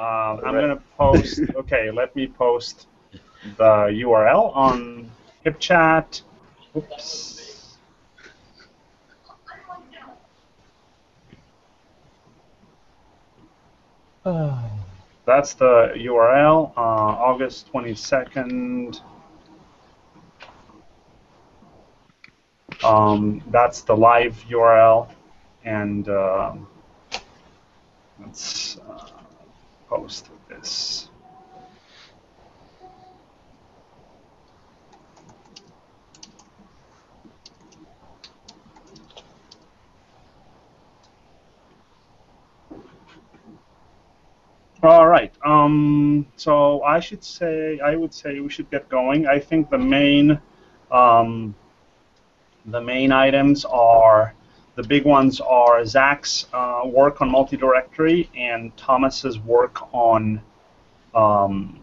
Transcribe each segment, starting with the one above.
Um, I'm going to post, okay, let me post the URL on HipChat. Oops. That's the URL, uh, August 22nd. Um, that's the live URL, and uh, let's uh, post this. All right. Um, so I should say, I would say we should get going. I think the main, um, the main items are, the big ones are Zach's uh, work on multi-directory and Thomas's work on um,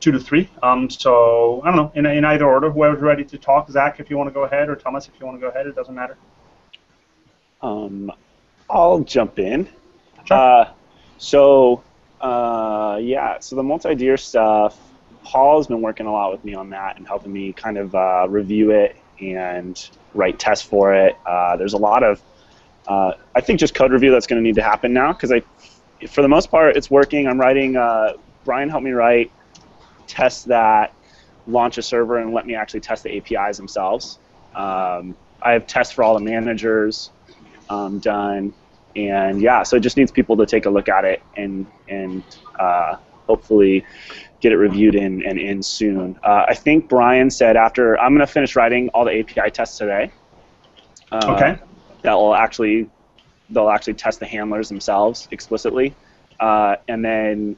two to three. Um, so I don't know, in, in either order, whoever's ready to talk. Zach, if you want to go ahead, or Thomas, if you want to go ahead, it doesn't matter. Um, I'll jump in. Sure. Uh, so uh, yeah, so the multi-dir stuff, Paul's been working a lot with me on that and helping me kind of uh, review it and write tests for it. Uh, there's a lot of, uh, I think, just code review that's going to need to happen now because I, for the most part, it's working. I'm writing. Uh, Brian helped me write tests that launch a server and let me actually test the APIs themselves. Um, I have tests for all the managers um, done and yeah, so it just needs people to take a look at it and and uh, hopefully get it reviewed and, and in soon. Uh, I think Brian said after I'm going to finish writing all the API tests today. Uh, Okay. That will actually they'll actually test the handlers themselves explicitly, uh, and then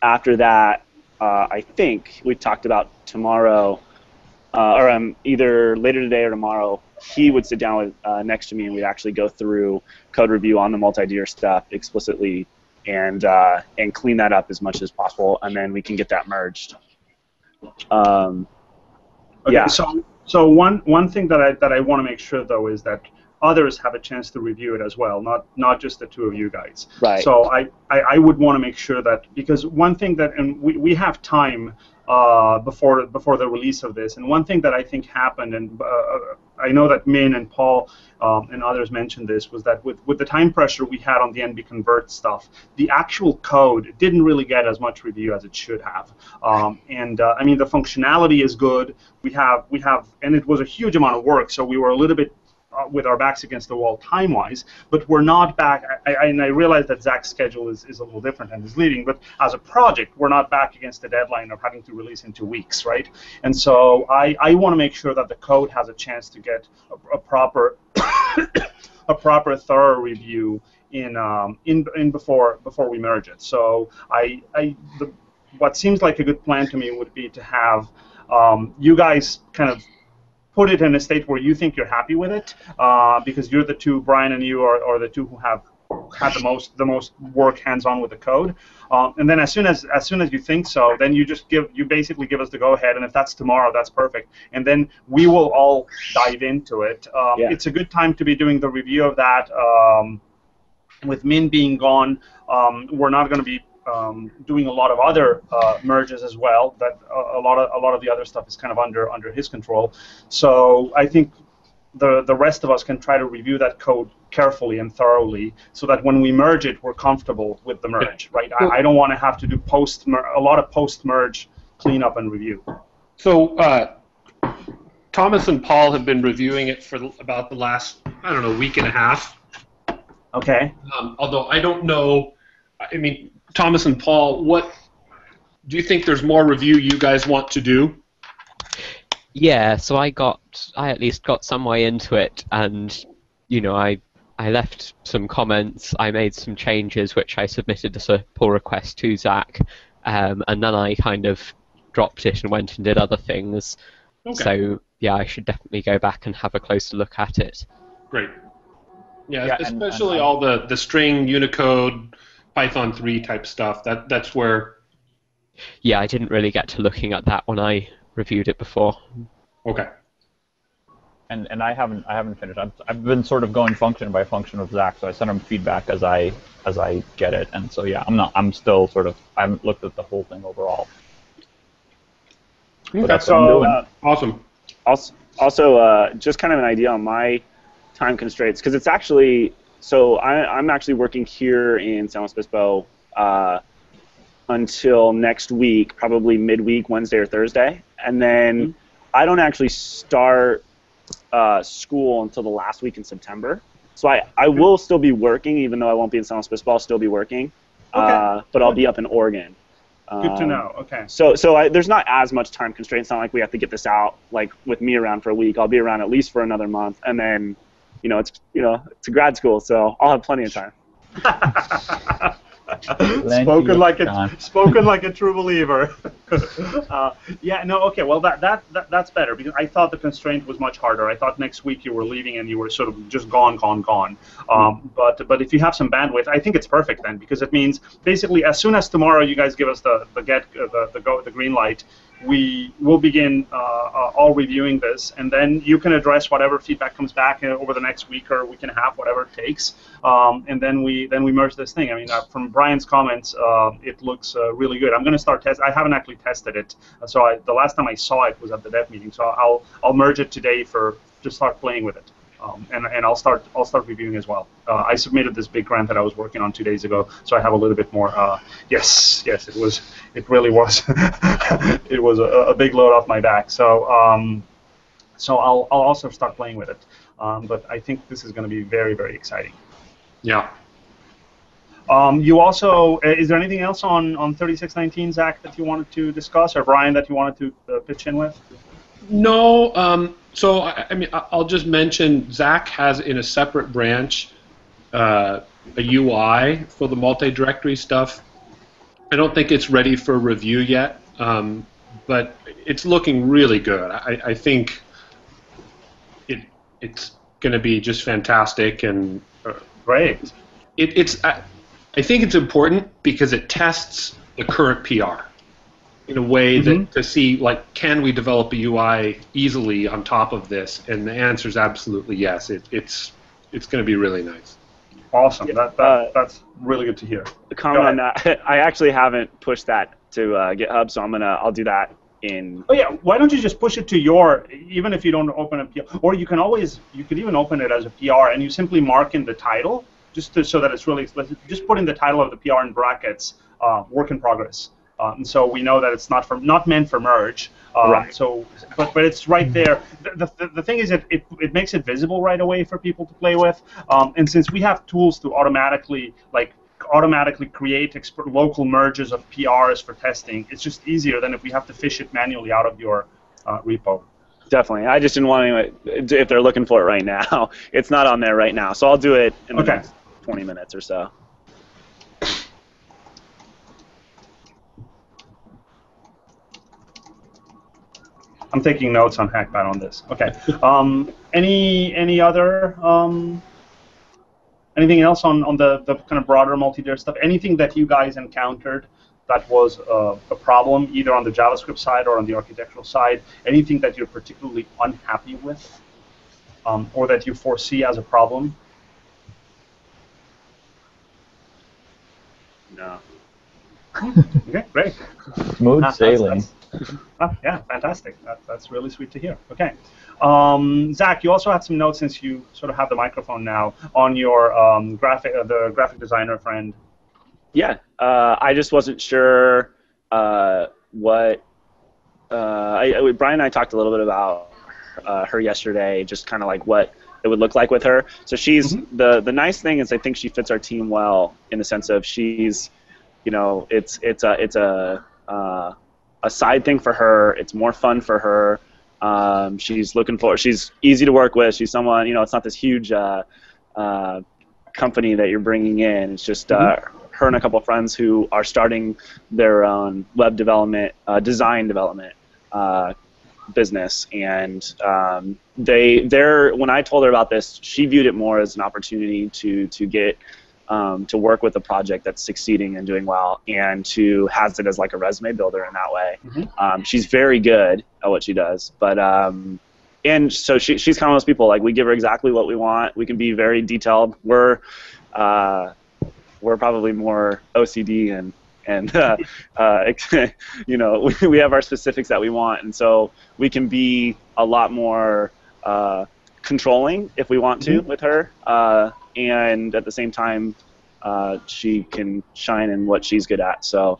after that, uh, I think we talked about tomorrow, uh, or um, either later today or tomorrow. He would sit down with uh, next to me and we'd actually go through code review on the multi-dir stuff explicitly and uh, and clean that up as much as possible, and then we can get that merged. Um, Okay, Yeah. so so one one thing that I that I want to make sure though is that others have a chance to review it as well, not not just the two of you guys. Right. So I, I, I would want to make sure that because one thing that and we, we have time uh, before before the release of this, and one thing that I think happened, and uh, I know that Min and Paul um, and others mentioned this, was that with, with the time pressure we had on the NB convert stuff, the actual code didn't really get as much review as it should have. Um, and uh, I mean the functionality is good. We have we have, and it was a huge amount of work, so we were a little bit uh, with our backs against the wall time-wise, but we're not back. I, I, and I realize that Zach's schedule is, is a little different and is leading, but as a project, we're not back against the deadline of having to release in two weeks, right? And so I, I want to make sure that the code has a chance to get a, a proper a proper thorough review in um, in, in before before we merge it. So I, I the, what seems like a good plan to me would be to have um, you guys kind of put it in a state where you think you're happy with it, uh, because you're the two, Brian and you are, are the two who have had the most the most work hands-on with the code. Um, and then as soon as as soon as you think so, then you just give you basically give us the go-ahead, and if that's tomorrow, that's perfect. And then we will all dive into it. Um, Yeah. It's a good time to be doing the review of that. Um, with Min being gone, um, we're not going to be um, doing a lot of other uh, merges as well. That a, a lot of a lot of the other stuff is kind of under under his control. So I think the the rest of us can try to review that code carefully and thoroughly, so that when we merge it, we're comfortable with the merge. Right? I, I don't want to have to do post a lot of post merge cleanup and review. So uh, Thomas and Paul have been reviewing it for about the last I don't know week and a half. Okay. Um, although I don't know, I mean Thomas and Paul, what do you think? There's more review you guys want to do? Yeah, so I got, I at least got some way into it, and you know, I I left some comments, I made some changes, which I submitted as a pull request to Zach, um, and then I kind of dropped it and went and did other things. Okay. So yeah, I should definitely go back and have a closer look at it. Great. Yeah, Yeah, and- especially and- all the, the string Unicode, Python 3 type stuff. That that's where. Yeah, I didn't really get to looking at that when I reviewed it before. Okay. and and I haven't I haven't finished. I've, I've been sort of going function by function with Zach, so I send him feedback as I as I get it, and so yeah, I'm not I'm still sort of I haven't looked at the whole thing overall. But that's what I'm So, uh, Awesome. also, also uh, just kind of an idea on my time constraints because it's actually so I, I'm actually working here in San Luis Obispo uh, until next week, probably midweek, Wednesday or Thursday, and then I don't actually start uh, school until the last week in September. So I, I will still be working, even though I won't be in San Luis Obispo. I'll still be working, uh, but I'll be up in Oregon. Good to Um, know. Okay. so, so I, there's not as much time constraint. It's not like we have to get this out like with me around for a week. I'll be around at least for another month, and then, you know, it's you know, it's a grad school, so I'll have plenty of time. spoken like a spoken like a true believer. uh, yeah, no, okay. Well, that, that that that's better because I thought the constraint was much harder. I thought next week you were leaving and you were sort of just gone, gone, gone. Um, but but if you have some bandwidth, I think it's perfect then because it means basically as soon as tomorrow you guys give us the the get uh, the the go the green light, we will begin uh, uh, all reviewing this, and then you can address whatever feedback comes back uh, over the next week or week and a half, whatever it takes, um, and then we then we merge this thing. I mean, uh, from Brian's comments, uh, it looks uh, really good. I'm going to start test. I haven't actually tested it, so I, the last time I saw it was at the dev meeting. So I'll I'll merge it today for to start playing with it. Um, and, and I'll start I'll start reviewing as well. Uh, I submitted this big grant that I was working on two days ago, so I have a little bit more. Uh, yes, yes, it was it really was it was a, a big load off my back. So um, so I'll I'll also start playing with it. Um, but I think this is going to be very very exciting. Yeah. Um, you also uh, is there anything else on on 3619 Zach that you wanted to discuss or Brian that you wanted to uh, pitch in with? No, um, so I, I mean, I'll just mention Zach has in a separate branch uh, a UI for the multi-directory stuff. I don't think it's ready for review yet, um, but it's looking really good. I, I think it it's going to be just fantastic, and uh, Great. it, it's I, I think it's important because it tests the current PR in a way that to see like can we develop a UI easily on top of this and the answer is absolutely yes it, it's it's going to be really nice Awesome. That, that Uh, that's really good to hear. The comment on that, I actually haven't pushed that to uh, GitHub, so I'm gonna I'll do that in. Oh yeah, why don't you just push it to your, even if you don't open a PR, or you can always, you could even open it as a PR and you simply mark in the title, just to, so that it's really explicit, just put in the title of the PR in brackets, uh, work in progress. Uh, and so we know that it's not for, not meant for merge. Uh, Right. So, but but it's right there. The, the, the thing is that it, it makes it visible right away for people to play with. Um, and since we have tools to automatically like automatically create exp- local merges of PRs for testing, it's just easier than if we have to fish it manually out of your uh, repo. Definitely. I just didn't want anyone if they're looking for it right now. It's not on there right now, so I'll do it in the next 20 minutes or so. I'm taking notes on Hackpad on this. Okay. Um, any any other um, anything else on, on the, the kind of broader multi-dir stuff? Anything that you guys encountered that was uh, a problem either on the JavaScript side or on the architectural side? Anything that you're particularly unhappy with, um, or that you foresee as a problem? No. Okay, great. Smooth Ah, that's- sailing. that's- ah, yeah, fantastic. That, that's really sweet to hear. Okay. Um, Zach, you also had some notes since you sort of have the microphone now on your um, graphic, uh, the graphic designer friend. Yeah, uh, I just wasn't sure uh, what. Uh, I, I, Brian and I talked a little bit about uh, her yesterday, just kind of like what it would look like with her. So she's Mhm. the the nice thing is I think she fits our team well in the sense of she's, you know, it's it's a it's a uh, a side thing for her. It's more fun for her. Um, she's looking for. She's easy to work with. She's someone. You know, it's not this huge uh, uh, company that you're bringing in. It's just uh, her and a couple of friends who are starting their own web development, uh, design development uh, business, and um, they they're when I told her about this, she viewed it more as an opportunity to to get um, to work with a project that's succeeding and doing well, and to has it as like a resume builder in that way. Mhm. Um, she's very good at what she does, but um, and so she, she's kind of those people like we give her exactly what we want. We can be very detailed. We're uh, we're probably more OCD and and uh, uh, you know we, we have our specifics that we want, and so we can be a lot more uh, controlling if we want to mm-hmm. with her, uh, and at the same time uh, she can shine in what she's good at. So.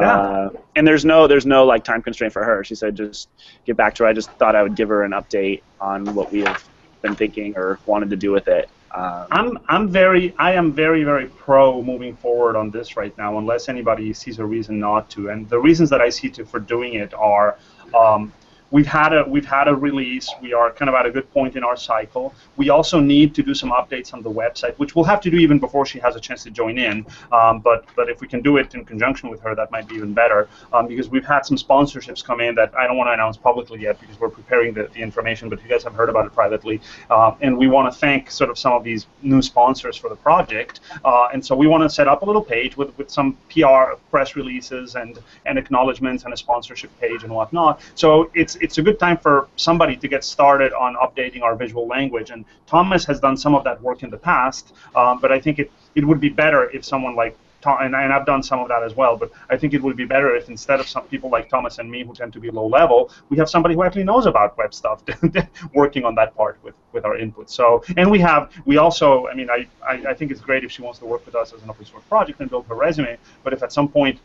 Yeah. Uh, and there's no there's no like time constraint for her. She said just get back to her. I just thought I would give her an update on what we have been thinking or wanted to do with it. Um, I'm I'm very I am very very pro moving forward on this right now unless anybody sees a reason not to and the reasons that I see to for doing it are um, we've had a we've had a release. We are kind of at a good point in our cycle. We also need to do some updates on the website, which we'll have to do even before she has a chance to join in. Um, but but if we can do it in conjunction with her, that might be even better um, because we've had some sponsorships come in that I don't want to announce publicly yet because we're preparing the, the information. But you guys have heard about it privately, uh, and we want to thank sort of some of these new sponsors for the project. Uh, and so we want to set up a little page with, with some PR press releases and and acknowledgments and a sponsorship page and whatnot. So it's it's a good time for somebody to get started on updating our visual language. And Thomas has done some of that work in the past, um, but I think it, it would be better if someone like and, and I've done some of that as well, but I think it would be better if instead of some people like Thomas and me who tend to be low level, we have somebody who actually knows about web stuff working on that part with, with our input. So, and we have, we also, I mean, I, I, I think it's great if she wants to work with us as an open source project and build her resume, but if at some point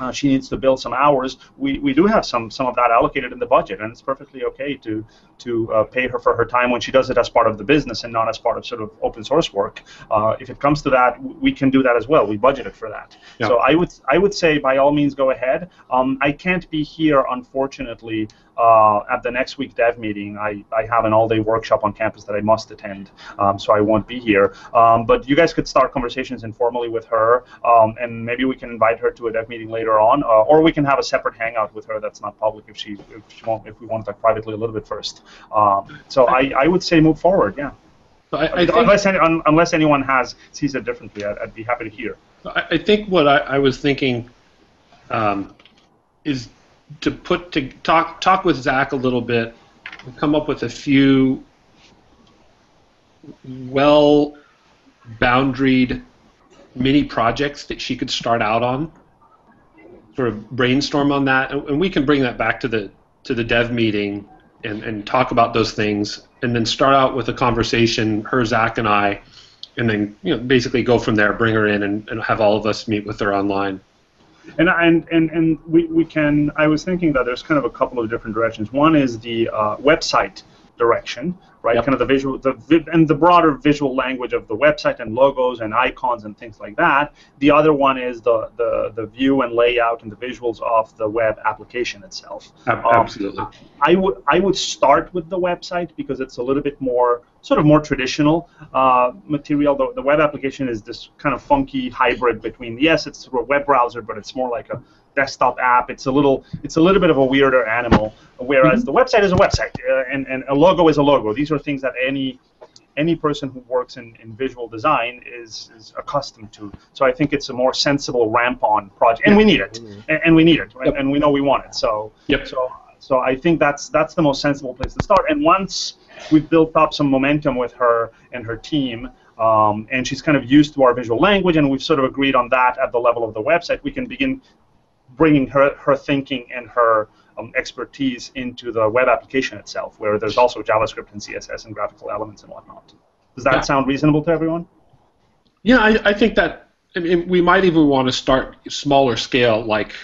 uh, she needs to build some hours. We, we do have some some of that allocated in the budget, and it's perfectly okay to to uh, pay her for her time when she does it as part of the business and not as part of sort of open source work. Uh, if it comes to that, we can do that as well. We budgeted for that. Yeah. So I would I would say by all means go ahead. Um, I can't be here unfortunately uh, at the next week dev meeting. I, I have an all-day workshop on campus that I must attend, um, so I won't be here. Um, but you guys could start conversations informally with her, um, and maybe we can invite her to a dev meeting later on, uh, or we can have a separate hangout with her that's not public if she if she won't if we want to talk privately a little bit first. Um, so I, I would say move forward, yeah. I, I unless, any, un, unless anyone has sees it differently, I'd, I'd be happy to hear. I, I think what I, I was thinking um, is to put to talk talk with Zach a little bit, come up with a few well boundaried mini projects that she could start out on. Sort of brainstorm on that, and we can bring that back to the to the dev meeting and, and talk about those things, and then start out with a conversation, her, Zach, and I, and then you know basically go from there, bring her in, and, and have all of us meet with her online. And and and and we, we can. I was thinking that there's kind of a couple of different directions. One is the uh, website direction, right? Yep. Kind of the visual, the and the broader visual language of the website and logos and icons and things like that. The other one is the the, the view and layout and the visuals of the web application itself. Absolutely. Um, I would I would start with the website because it's a little bit more sort of more traditional uh, material. The, the web application is this kind of funky hybrid between yes, it's a web browser, but it's more like a desktop app. It's a little it's a little bit of a weirder animal. Whereas mm-hmm. the website is a website, uh, and, and a logo is a logo. These are things that any any person who works in, in visual design is, is accustomed to. So I think it's a more sensible ramp-on project, and we need it, and, and, we need it, yep. and we know we want it. So yep. so so I think that's that's the most sensible place to start. And once we've built up some momentum with her and her team, um, and she's kind of used to our visual language, and we've sort of agreed on that at the level of the website, we can begin bringing her, her thinking and her um, expertise into the web application itself, where there's also JavaScript and CSS and graphical elements and whatnot. Does that yeah. sound reasonable to everyone? Yeah, I, I think that I mean, we might even want to start smaller scale, like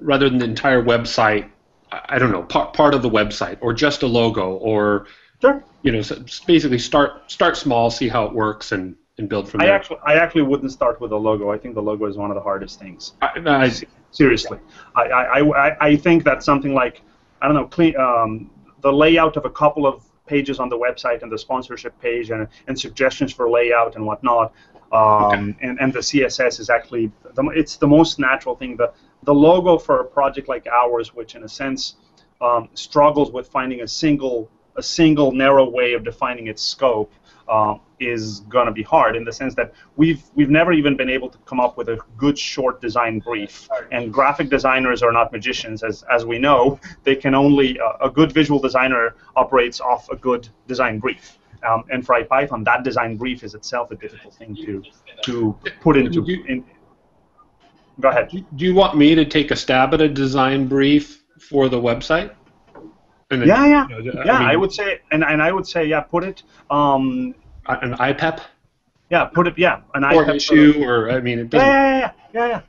rather than the entire website. I don't know, part, part of the website, or just a logo, or sure. you know, so basically start start small, see how it works, and and build from I there. actually, I actually wouldn't start with a logo. I think the logo is one of the hardest things. I, I, Seriously, I, I, I, think that something like I don't know, clean, um, the layout of a couple of pages on the website and the sponsorship page and, and suggestions for layout and whatnot, um, okay. and, and the CSS is actually the, it's the most natural thing. The the logo for a project like ours, which in a sense um, struggles with finding a single a single narrow way of defining its scope um, is going to be hard in the sense that we've we've never even been able to come up with a good short design brief. And graphic designers are not magicians, as as we know. They can only uh, a good visual designer operates off a good design brief. Um, and for IPython, that design brief is itself a difficult thing to to put into. In, go ahead. Do you want me to take a stab at a design brief for the website? Then, yeah, yeah, you know, yeah. I, mean, I, would say, and, and I would say, yeah, put it. Um, an IPEP. Yeah, put it. Yeah, an or IPEP issue, or I mean, it doesn't. Yeah, yeah, yeah, yeah. yeah.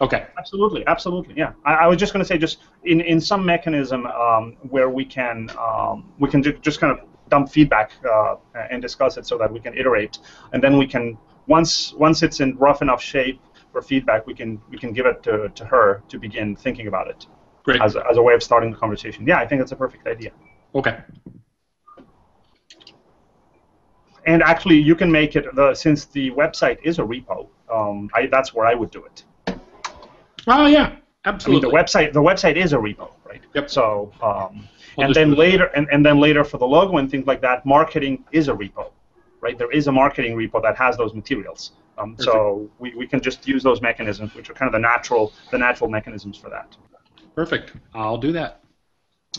Okay. Absolutely, absolutely. Yeah, I, I was just going to say, just in, in some mechanism um, where we can um, we can ju- just kind of dump feedback uh, and discuss it so that we can iterate, and then we can once once it's in rough enough shape for feedback, we can we can give it to, to her to begin thinking about it. Great. As a, as a way of starting the conversation. Yeah, I think that's a perfect idea. Okay. And actually, you can make it the since the website is a repo. Um, I, that's where I would do it. Oh yeah, absolutely. I mean, the website the website is a repo, right? Yep. So um, and then later and, and then later for the logo and things like that, marketing is a repo, right? There is a marketing repo that has those materials. Um, so we, we can just use those mechanisms, which are kind of the natural the natural mechanisms for that. Perfect. I'll do that.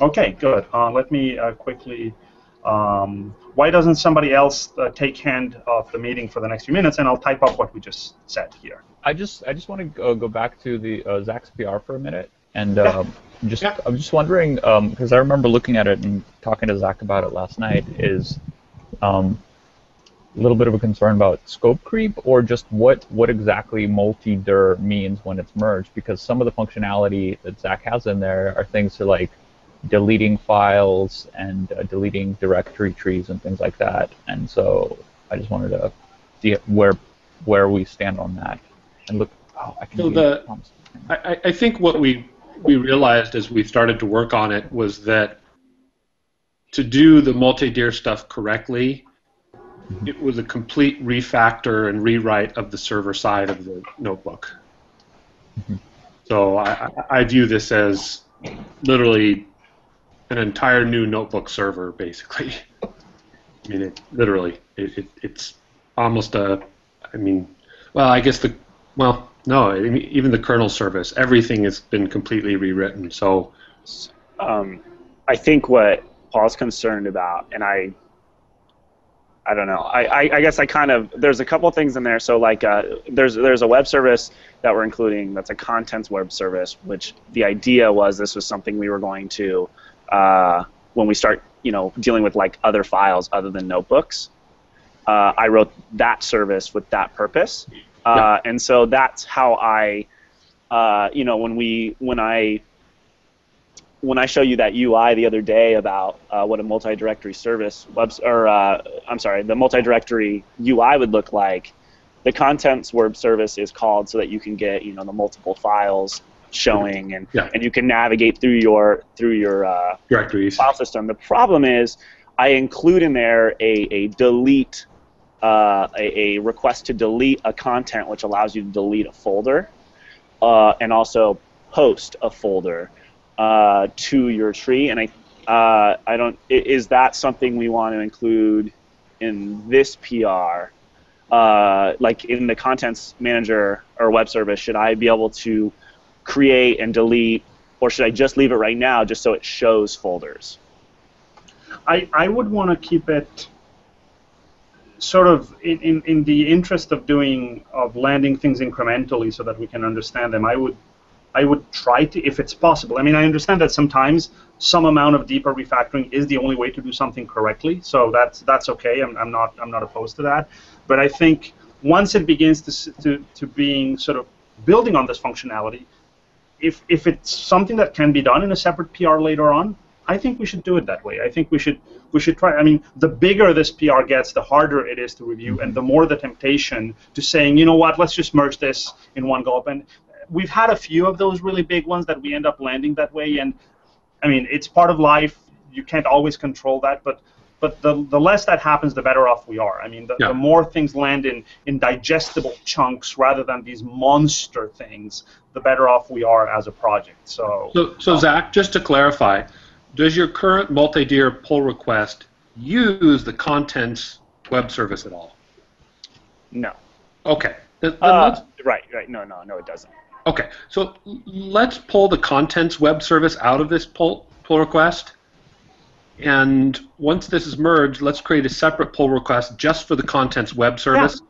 Okay, good. Uh, let me uh, quickly. Um, why doesn't somebody else uh, take hand of the meeting for the next few minutes, and I'll type up what we just said here. I just I just want to uh, go back to the uh, Zach's PR for a minute, and yeah. Um, just yeah. I'm just wondering because um, I remember looking at it and talking to Zach about it last night. Is um, a little bit of a concern about scope creep or just what, what exactly multi-dir means when it's merged because some of the functionality that Zach has in there are things to like deleting files and uh, deleting directory trees and things like that. And so I just wanted to see where where we stand on that and look. Oh, I can. So the, I, I think what we we realized as we started to work on it was that to do the multi-dir stuff correctly. It was a complete refactor and rewrite of the server side of the notebook. Mm-hmm. So I, I view this as literally an entire new notebook server, basically. I mean, it literally, it, it, it's almost a, I mean, well, I guess the, well, no, I mean, even the kernel service, everything has been completely rewritten. So, um, I think what Paul's concerned about, and I I don't know. I, I, I, guess I kind of there's a couple things in there. So like uh, there's there's a web service that we're including that's a contents web service, which the idea was this was something we were going to uh, when we start you know dealing with like other files other than notebooks. Uh, I wrote that service with that purpose, uh, yeah. and so that's how I uh, you know when we when I when I show you that UI the other day about uh, what a multi-directory service web or uh, I'm sorry, the multi-directory UI would look like, the contents web service is called so that you can get you know the multiple files showing and yeah. and you can navigate through your through your uh, directories file system. The problem is I include in there a, a delete uh, a, a, request to delete a content which allows you to delete a folder uh, and also post a folder uh, to your tree. And I, uh, I don't. Is that something we want to include in this PR? Uh, like in the contents manager or web service, should I be able to create and delete, or should I just leave it right now just so it shows folders? I, I would want to keep it sort of in, in, in the interest of doing of landing things incrementally so that we can understand them. I would I would try to, if it's possible. I mean, I understand that sometimes some amount of deeper refactoring is the only way to do something correctly, so that's that's okay. I'm, I'm not I'm not opposed to that, but I think once it begins to to, to being sort of building on this functionality, if if it's something that can be done in a separate PR later on, I think we should do it that way. I think we should we should try. I mean, the bigger this PR gets, the harder it is to review, and the more the temptation to saying, you know what, let's just merge this in one gulp. And we've had a few of those really big ones that we end up landing that way, and I mean, it's part of life. You can't always control that, but but the, the less that happens, the better off we are. I mean, the, yeah. the more things land in, in digestible chunks rather than these monster things, the better off we are as a project. So, so, so um, Zach, just to clarify, does your current multi-dir pull request use the contents web service at all? No. Okay. Then, then Uh, right, right. No, no, no, it doesn't. Okay. So let's pull the contents web service out of this pull, pull request. And once this is merged, let's create a separate pull request just for the contents web service,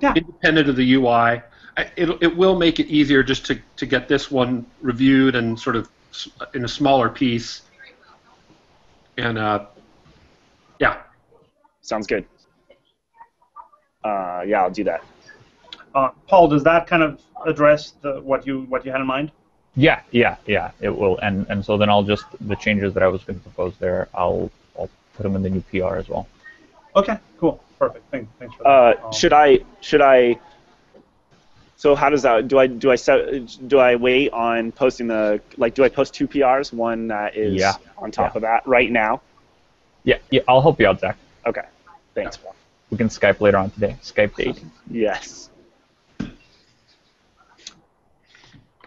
Yeah. independent of the UI. It, it will make it easier just to, to get this one reviewed and sort of in a smaller piece. And uh, yeah, Sounds good. Uh, yeah, I'll do that. Uh, Paul, does that kind of address the, what you what you had in mind? Yeah, yeah, yeah. It will, and and so then I'll just the changes that I was going to propose there. I'll I'll put them in the new PR as well. Okay, cool, perfect. Thank, thanks for that. Uh, Um, should I should I? So how does that? Do I do I set? Do I wait on posting the like? Do I post two PRs? One that is Yeah. on top Yeah. of that right now. Yeah, yeah. I'll help you out, Zach. Okay. Thanks. Paul. We can Skype later on today. Skype date. Yes.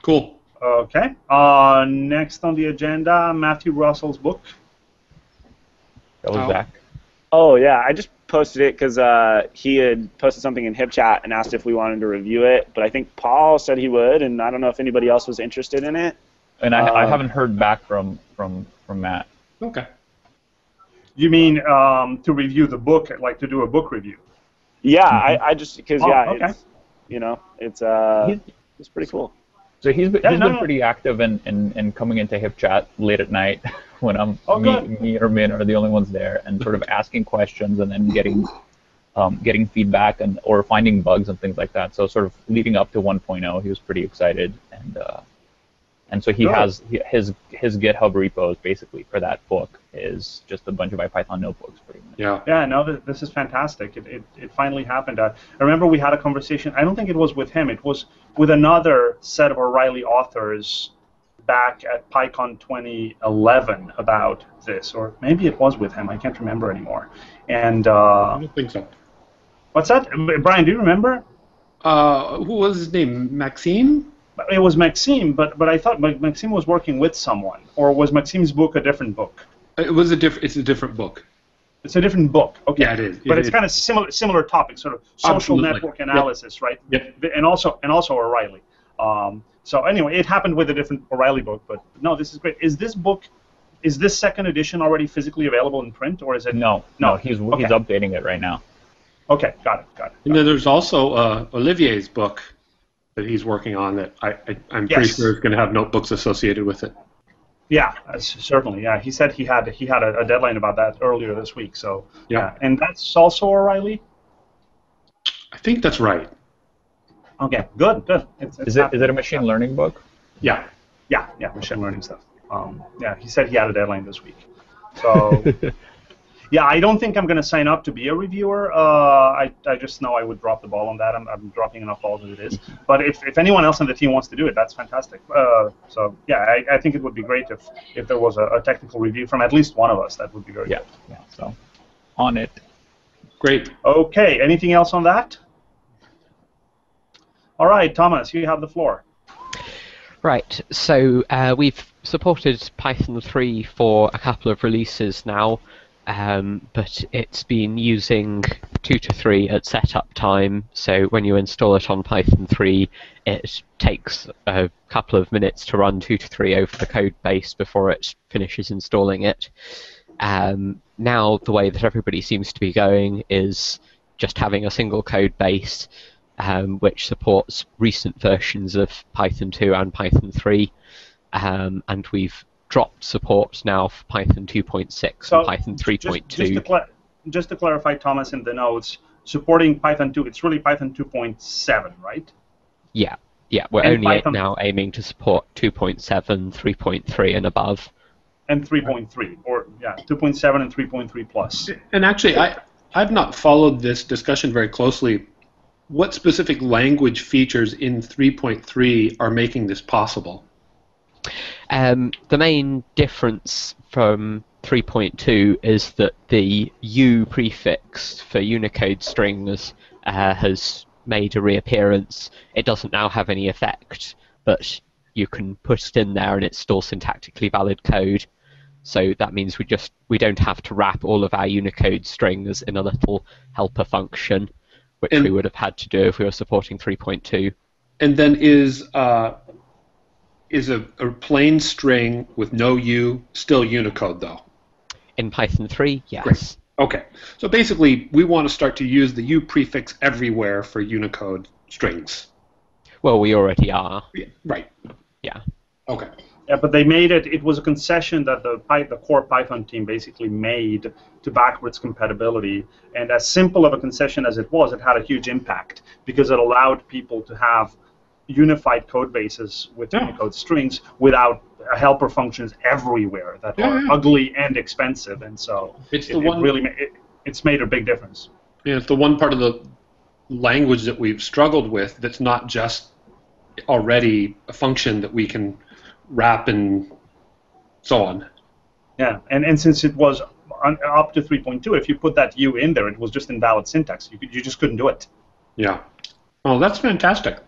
Cool. Okay. Uh, next on the agenda, Matthew Russell's book. That was Oh. Zach. Oh yeah, I just posted it because uh, he had posted something in HipChat and asked if we wanted to review it. But I think Paul said he would, and I don't know if anybody else was interested in it. And I, I Um, haven't heard back from from from Matt. Okay. You mean um, to review the book, like to do a book review? Yeah, I, I just because Oh, yeah, okay. it's you know it's uh it's pretty cool. So he's been, Yeah, he's no, been no. pretty active in, in, in coming into HipChat late at night when I'm Oh, me, good. me or Min are the only ones there and sort of asking questions and then getting um, getting feedback and or finding bugs and things like that. So sort of leading up to 1.0, he was pretty excited and uh, and so he Good. has he, his his GitHub repos basically for that book is just a bunch of IPython notebooks pretty much. Yeah. Yeah, no, th- this is fantastic. It, it, it finally happened. Uh, I remember we had a conversation. I don't think it was with him. It was with another set of O'Reilly authors back at PyCon 2011 about this, or maybe it was with him. I can't remember anymore. And I uh, don't think so. what's that, Brian? Do you remember? Uh, who was his name? Maxime? It was Maxime, but but I thought Maxime was working with someone, or was Maxime's book a different book? It was a different. It's a different book. It's a different book. Okay. Yeah, it is. But It it's is. kind of similar similar topic, sort of social Absolutely. network Yep. analysis, right? Yep. And also and also O'Reilly. Um, so anyway, it happened with a different O'Reilly book, but no, this is great. Is this book, is this second edition already physically available in print, or is it? No, No. no, he's Okay. he's updating it right now. Okay, got it, got it. And then there's also uh, Olivier's book that he's working on that I, I I'm pretty sure is going to have notebooks associated with it. Yeah, uh, certainly. Yeah, he said he had he had a, a deadline about that earlier this week. So Yeah. and that's also O'Reilly. I think that's right. Okay, good, good. It's, it's Is it happening. is it a machine learning book? Yeah. Yeah, yeah, machine learning stuff. Um, yeah, he said he had a deadline this week. So, yeah, I don't think I'm going to sign up to be a reviewer. Uh, I, I just know I would drop the ball on that. I'm, I'm dropping enough balls as it is. But if, if anyone else on the team wants to do it, that's fantastic. Uh, so, yeah, I, I think it would be great if, if there was a, a technical review from at least one of us. That would be very Yeah, yeah. So on it. Great. Okay, anything else on that? All right, Thomas, you have the floor. Right, so uh, we've supported Python 3 for a couple of releases now, um, but it's been using 2 to 3 at setup time, so when you install it on Python 3, it takes a couple of minutes to run 2 to 3 over the code base before it finishes installing it. Um, now, the way that everybody seems to be going is just having a single code base um, which supports recent versions of Python 2 and Python 3. Um, and we've dropped support now for Python 2.6 So, and Python Just, just, to 3.2. just to clarify, Thomas, in the notes, supporting Python 2, it's really Python 2.7, right? Yeah, yeah, we're And only Python- now aiming to support 2.7, 3.3, and above. And 3.3, or yeah, 2.7 and 3.3 plus. And actually, I I've not followed this discussion very closely. What specific language features in 3.3 are making this possible? Um, the main difference from 3.2 is that the U prefix for Unicode strings uh, has made a reappearance. It doesn't now have any effect, but you can put it in there and it's still syntactically valid code. So that means we just we don't have to wrap all of our Unicode strings in a little helper function, which And- we would have had to do if we were supporting 3.2. And then is uh, is a, a plain string with no U still Unicode though? In Python 3, yes. Great. Okay. So basically, we want to start to use the U prefix everywhere for Unicode strings. Well, we already are. Yeah, Right. Yeah. Okay. Yeah, but they made it. It was a concession that the the core Python team basically made to backwards compatibility. And as simple of a concession as it was, it had a huge impact because it allowed people to have unified code bases with Yeah. Unicode strings without uh, helper functions everywhere that Yeah, are yeah. ugly and expensive. And so It's it, the it one. really ma- it, it's made a big difference. Yeah, it's the one part of the language that we've struggled with that's not just already a function that we can wrap and so on. Yeah, and, and since it was on, up to 3.2, if you put that U in there, it was just invalid syntax. You, could, you just couldn't do it. Yeah. Oh, that's fantastic.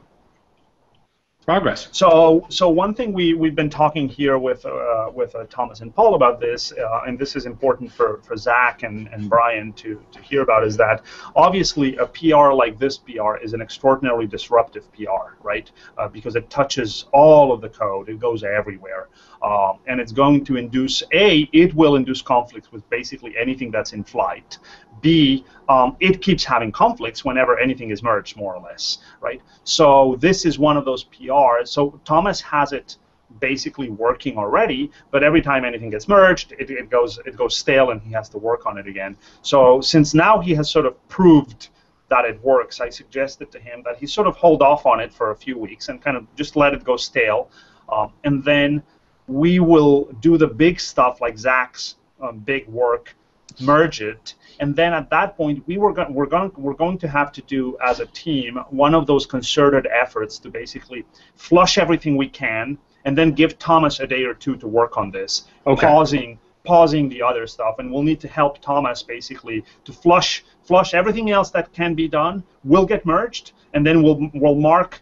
Progress. So, so one thing we we've been talking here with uh, with uh, Thomas and Paul about this, uh, and this is important for, for Zach and, and Brian to, to hear about, is that obviously a PR like this PR is an extraordinarily disruptive PR, right? Uh, because it touches all of the code, it goes everywhere, um, and it's going to induce a it will induce conflicts with basically anything that's in flight. B, um, it keeps having conflicts whenever anything is merged, more or less, right? So this is one of those PRs. So Thomas has it basically working already, but every time anything gets merged, it, it goes it goes stale, and he has to work on it again. So since now he has sort of proved that it works, I suggested to him that he sort of hold off on it for a few weeks and kind of just let it go stale, um, and then we will do the big stuff like Zach's um, big work, merge it, and then at that point we were going we're going we're going to have to do as a team one of those concerted efforts to basically flush everything we can and then give Thomas a day or two to work on this Okay. pausing pausing the other stuff. And we'll need to help Thomas basically to flush flush everything else that can be done. Will get merged and then we'll we'll mark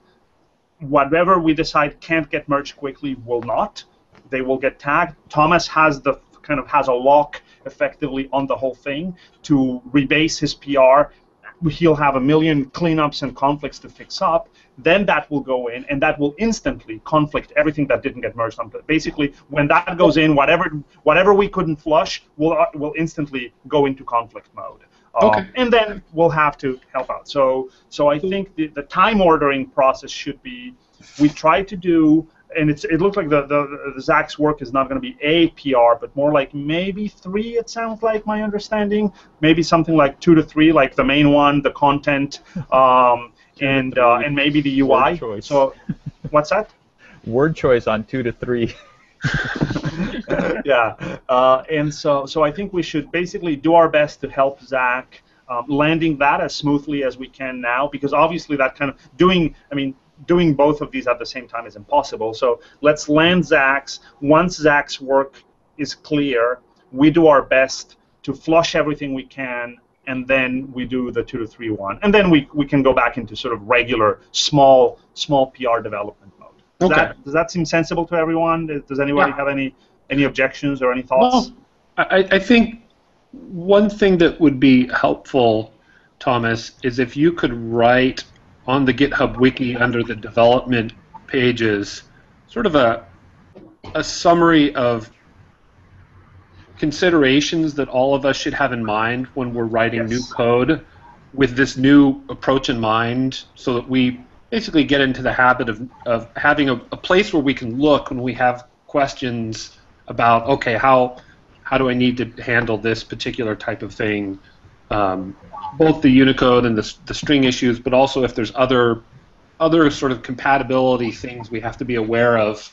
whatever we decide can't get merged quickly will not. They will get tagged. Thomas has the kind of has a lock effectively on the whole thing to rebase his PR. He'll have a million cleanups and conflicts to fix up. Then that will go in, and that will instantly conflict everything that didn't get merged. onto Basically, when that goes in, whatever whatever we couldn't flush will will instantly go into conflict mode. Um, Okay. And then we'll have to help out. So so I think the, the time ordering process should be we try to do and it's it looks like the, the, the Zach's work is not going to be a PR, but more like maybe three. It sounds like my understanding, maybe something like two to three, like the main one, the content, um, and uh, and maybe the UI. Choice. So, what's that? Word choice on two to three. yeah, uh, and so so I think we should basically do our best to help Zach um, landing that as smoothly as we can now, because obviously that kind of doing, I mean, doing both of these at the same time is impossible. So let's land Zach's. Once Zach's work is clear, we do our best to flush everything we can. And then we do the two to three one, and then we, we can go back into sort of regular small small PR development mode. Does Okay. that does that seem sensible to everyone? Does- Does anybody Yeah. have any any objections or any thoughts? Well, I, I think one thing that would be helpful, Thomas, is if you could write on the GitHub wiki under the development pages sort of a, a summary of considerations that all of us should have in mind when we're writing Yes. new code with this new approach in mind so that we basically get into the habit of, of having a, a place where we can look when we have questions about okay how how do I need to handle this particular type of thing um, both the Unicode and the, the string issues but also if there's other other sort of compatibility things we have to be aware of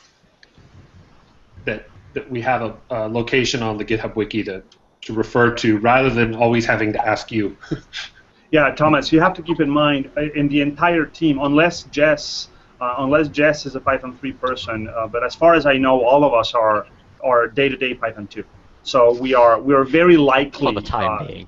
that that we have a, a location on the GitHub wiki to, to refer to rather than always having to ask you. Yeah, Thomas, you have to keep in mind uh, in the entire team, unless Jess, uh, unless Jess is a Python 3 person, uh, but as far as I know, all of us are are day-to-day Python 2. So we are we are very likely For the time uh, being.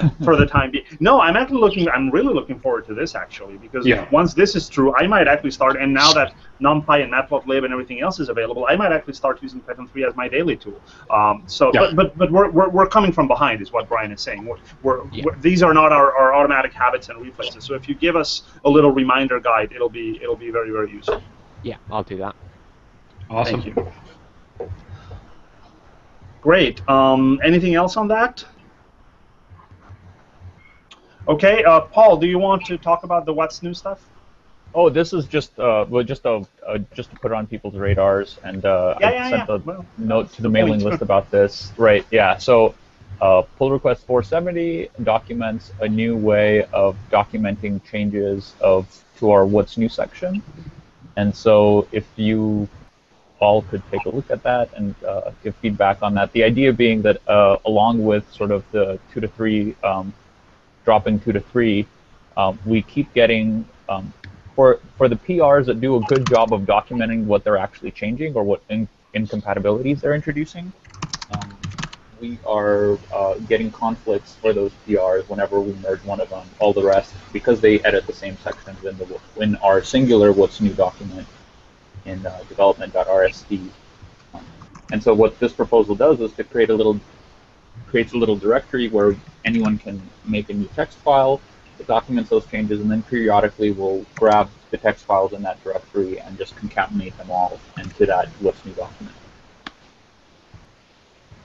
for the time being. No, I'm actually looking. I'm really looking forward to this actually because Yeah. once this is true, I might actually start. And now that NumPy and Matplotlib and everything else is available, I might actually start using Python 3 as my daily tool. Um, so, Yeah. but but, but we're, we're, we're coming from behind, is what Brian is saying. We're, we're, Yeah. we're- these are not our, our automatic habits and reflexes. So if you give us a little reminder guide, it'll be it'll be very very useful. Yeah, I'll do that. Awesome. Thank you. Great. Um, anything else on that? Okay, uh, Paul, do you want to talk about the what's new stuff? Oh, this is just uh, well, just a uh, just to put it on people's radars, and uh, Yeah, I yeah, sent yeah. a Well, note to the mailing list about this. Right? Yeah. So, uh, pull request 470 documents a new way of documenting changes of to our what's new section, and so if you all could take a look at that and uh, give feedback on that. The idea being that uh, along with sort of the two to three um, dropping two to three, um, we keep getting um, for for the PRs that do a good job of documenting what they're actually changing or what in, incompatibilities they're introducing. Um, we are uh, getting conflicts for those PRs whenever we merge one of them. All the rest, because they edit the same sections in the in our singular what's new document in uh, development.rst. Um, and so what this proposal does is to create a little creates a little directory where anyone can make a new text file that documents those changes, and then periodically we'll grab the text files in that directory and just concatenate them all into that what's new document.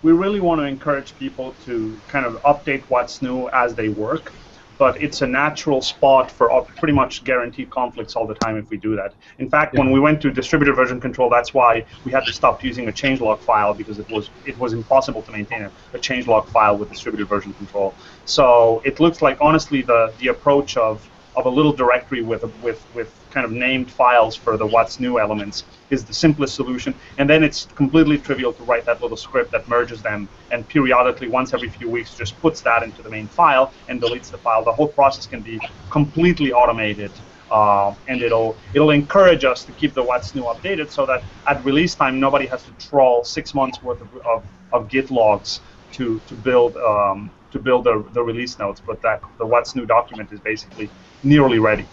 we really want to encourage people to kind of update what's new as they work, but it's a natural spot for pretty much guaranteed conflicts all the time if we do that. In fact, when we went to distributed version control, that's why we had to stop using a changelog file because it was it was impossible to maintain a, a changelog file with distributed version control. So it looks like honestly the the approach of of a little directory with with with kind of named files for the what's new elements is the simplest solution. And then it's completely trivial to write that little script that merges them and periodically, once every few weeks, just puts that into the main file and deletes the file. The whole process can be completely automated. Uh, and it'll it'll encourage us to keep the what's new updated so that at release time nobody has to trawl six months worth of, of, of git logs to to build um, to build the, the release notes, but that the what's new document is basically nearly ready.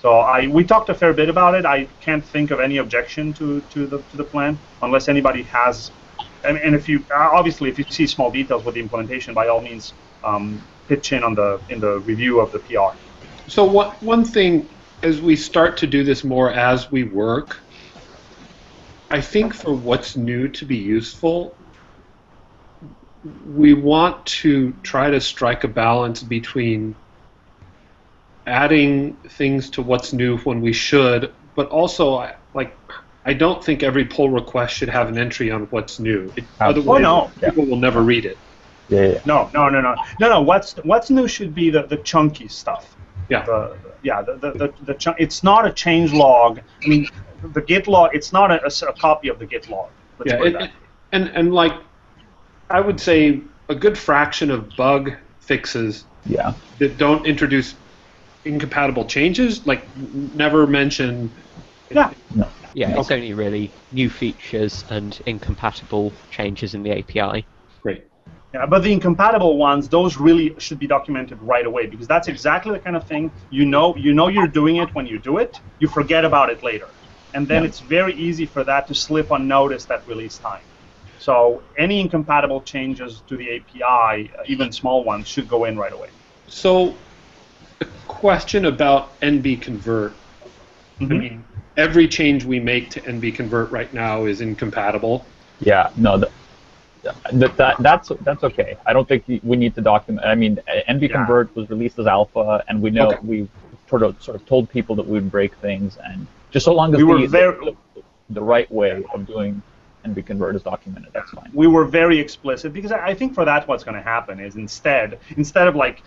So I we talked a fair bit about it. I can't think of any objection to, to the to the plan unless anybody has. And, and if you uh, obviously if you see small details with the implementation, by all means um, pitch in on the in the review of the PR. So what one thing as we start to do this more as we work, I think for what's new to be useful, we want to try to strike a balance between adding things to what's new when we should, but also I- like I don't think every pull request should have an entry on what's new. It, oh, otherwise, Oh, no. people will never read it. Yeah, yeah, yeah. No, no, no, no, no, no. What's what's new should be the, the chunky stuff. Yeah. The, yeah. The the, the, the chunk, It's not a change log. I mean, the Git log. It's not a a copy of the Git log. Let's yeah, it and, and and like I would say a good fraction of bug fixes yeah. that don't introduce incompatible changes, like never mention. Yeah. Yeah, it's only really new features and incompatible changes in the API. Great. Yeah, but the incompatible ones, those really should be documented right away because that's exactly the kind of thing you know. You know you're doing it when you do it. You forget about it later, and then Yeah. it's very easy for that to slip unnoticed at release time. So any incompatible changes to the API, uh, even small ones, should go in right away. So, a question about NB convert. I Mhm. mean, every change we make to NB convert right now is incompatible. Yeah, no, that, that, that that's that's okay. I don't think we need to document. I mean, NB Yeah. Convert was released as alpha, and we know Okay. we sort of sort of told people that we would break things, and just so long as We were the, very- the, the right way of doing NB Convert is documented, that's fine. we were very explicit because I I think for that what's going to happen is instead instead of like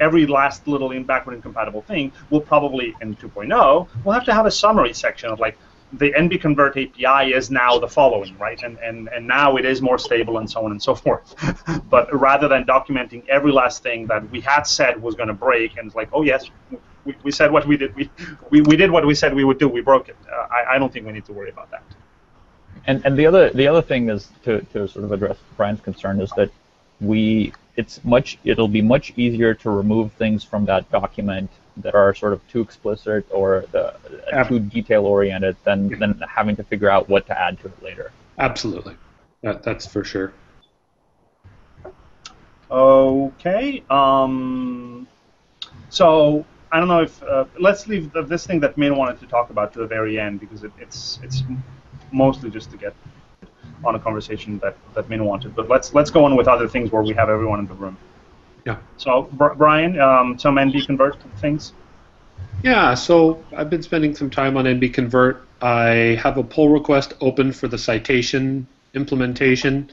every last little in backward incompatible thing, we'll probably in 2.0 we'll have to have a summary section of like the NB convert API is now the following, right? And and and now it is more stable and so on and so forth. but rather than documenting every last thing that we had said was going to break, and like, oh yes, we, we said what we did, we, we we did what we said we would do, we broke it. Uh, I I don't think we need to worry about that. And and the other the other thing is to, to sort of address Brian's concern is that we it's much it'll be much easier to remove things from that document that are sort of too explicit or the, uh, too detail oriented than than having to figure out what to add to it later. Absolutely, that, that's for sure. Okay. Um, so I don't know if uh, let's leave this thing that Min wanted to talk about to the very end because it, it's it's mostly just to get on a conversation that, that Min wanted. But let's let's go on with other things where we have everyone in the room. Yeah. So Brian, um, some NB convert things. Yeah. So I've been spending some time on NB convert. I have a pull request open for the citation implementation.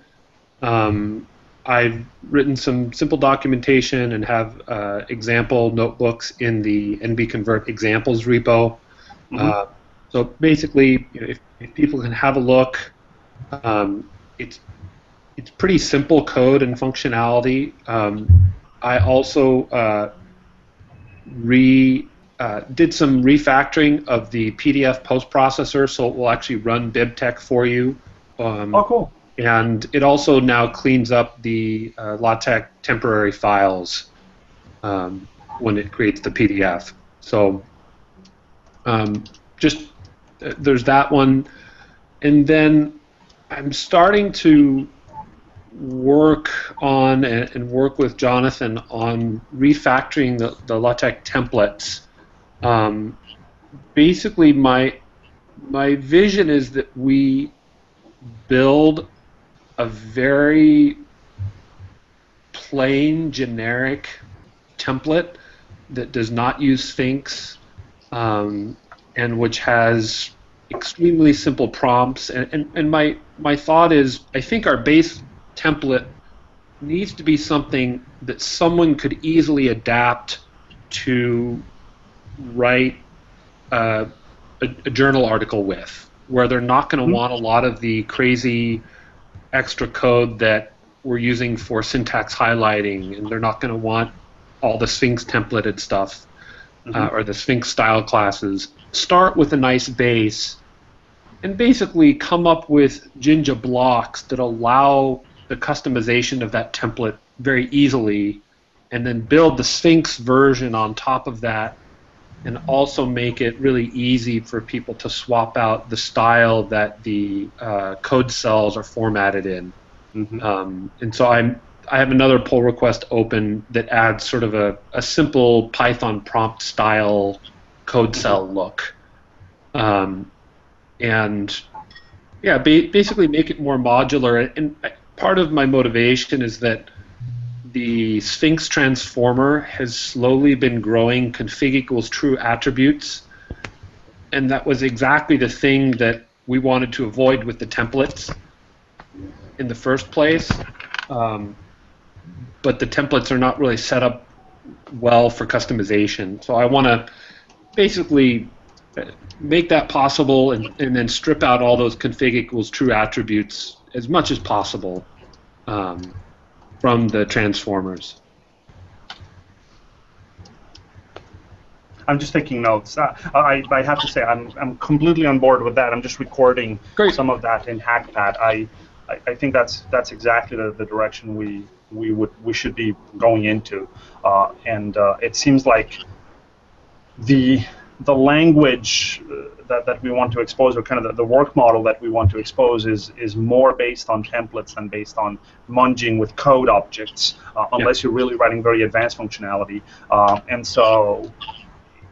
Um, I've written some simple documentation and have uh, example notebooks in the NB convert examples repo. Mm-hmm. Uh, so basically, you know, if, if people can have a look, um, it's it's pretty simple code and functionality. Um, I also uh, re uh, did some refactoring of the PDF post processor, so it will actually run BibTeX for you. Um, oh, cool! And it also now cleans up the uh, LaTeX temporary files um, when it creates the PDF. So um, just uh, there's that one, and then I'm starting to work on and, work with Jonathan on refactoring the, the LaTeX templates. Um, basically, my my vision is that we build a very plain, generic template that does not use Sphinx um, and which has extremely simple prompts. And, and, and my, my thought is I think our base template needs to be something that someone could easily adapt to write uh, a, a, journal article with, where they're not going to mm-hmm. want a lot of the crazy extra code that we're using for syntax highlighting, and they're not going to want all the Sphinx templated stuff mm-hmm. uh, or the Sphinx style classes. Start with a nice base and basically come up with Jinja blocks that allow the customization of that template very easily, and then build the Sphinx version on top of that, and also make it really easy for people to swap out the style that the uh, code cells are formatted in. Mm-hmm. Um, and so I'm I have another pull request open that adds sort of a, a simple Python prompt style code cell look. Um, and yeah, ba- basically make it more modular. And part of my motivation is that the Sphinx transformer has slowly been growing config equals true attributes, and that was exactly the thing that we wanted to avoid with the templates in the first place. Um, but the templates are not really set up well for customization. So I want to basically make that possible and, and then strip out all those config equals true attributes as much as possible um, from the transformers. I'm just taking notes. Uh, I, I have to say I'm, I'm completely on board with that. I'm just recording Great. some of that in Hackpad. I, I, I think that's that's exactly the, the direction we we would we should be going into, uh, and uh, it seems like the the language uh, that, that we want to expose, or kind of the, the work model that we want to expose, is is more based on templates than based on munging with code objects, uh, unless yeah. you're really writing very advanced functionality. Uh, and so,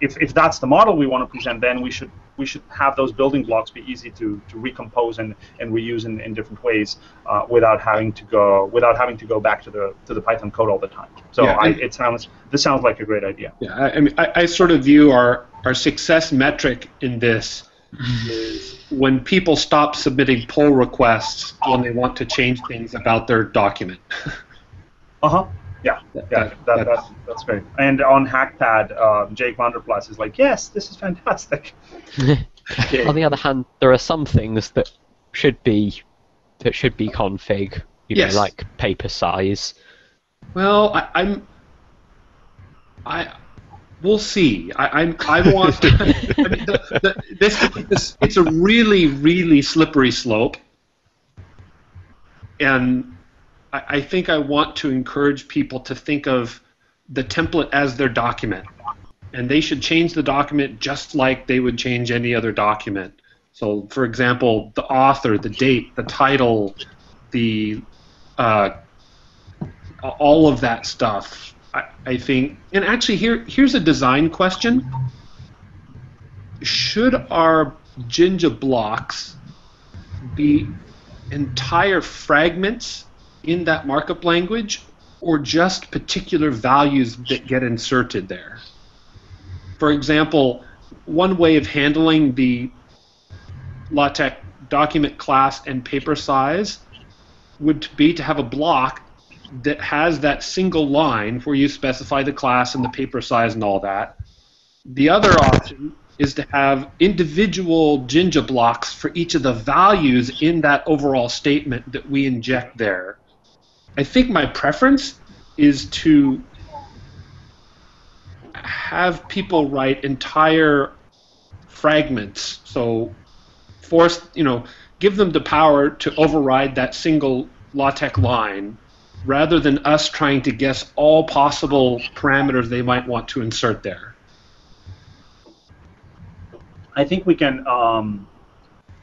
if, if that's the model we want to present, then we should we should have those building blocks be easy to, to recompose and, and reuse in, in different ways uh, without having to go without having to go back to the to the Python code all the time. So yeah, I, it sounds this sounds like a great idea. Yeah, I, I mean I, I sort of view our our success metric in this is when people stop submitting pull requests when they want to change things about their document. uh huh. Yeah, yeah, that, that, that's, that's great. And on Hackpad, uh, Jake Vanderplas is like, yes, this is fantastic. on the other hand, there are some things that should be that should be config, you yes. know, like paper size. Well, I, I'm, I, we'll see. I, I'm, I want to. I mean, the, the, this, this, it's a really, really slippery slope, and I, think I want to encourage people to think of the template as their document. And they should change the document just like they would change any other document. So, for example, the author, the date, the title, the uh, all of that stuff. I, I think, and actually, here here's a design question: Should our Jinja blocks be entire fragments in that markup language, or just particular values that get inserted there? For example, one way of handling the LaTeX document class and paper size would be to have a block that has that single line where you specify the class and the paper size and all that. The other option is to have individual Jinja blocks for each of the values in that overall statement that we inject there. I think my preference is to have people write entire fragments. So force, you know, give them the power to override that single LaTeX line rather than us trying to guess all possible parameters they might want to insert there. I think we can um,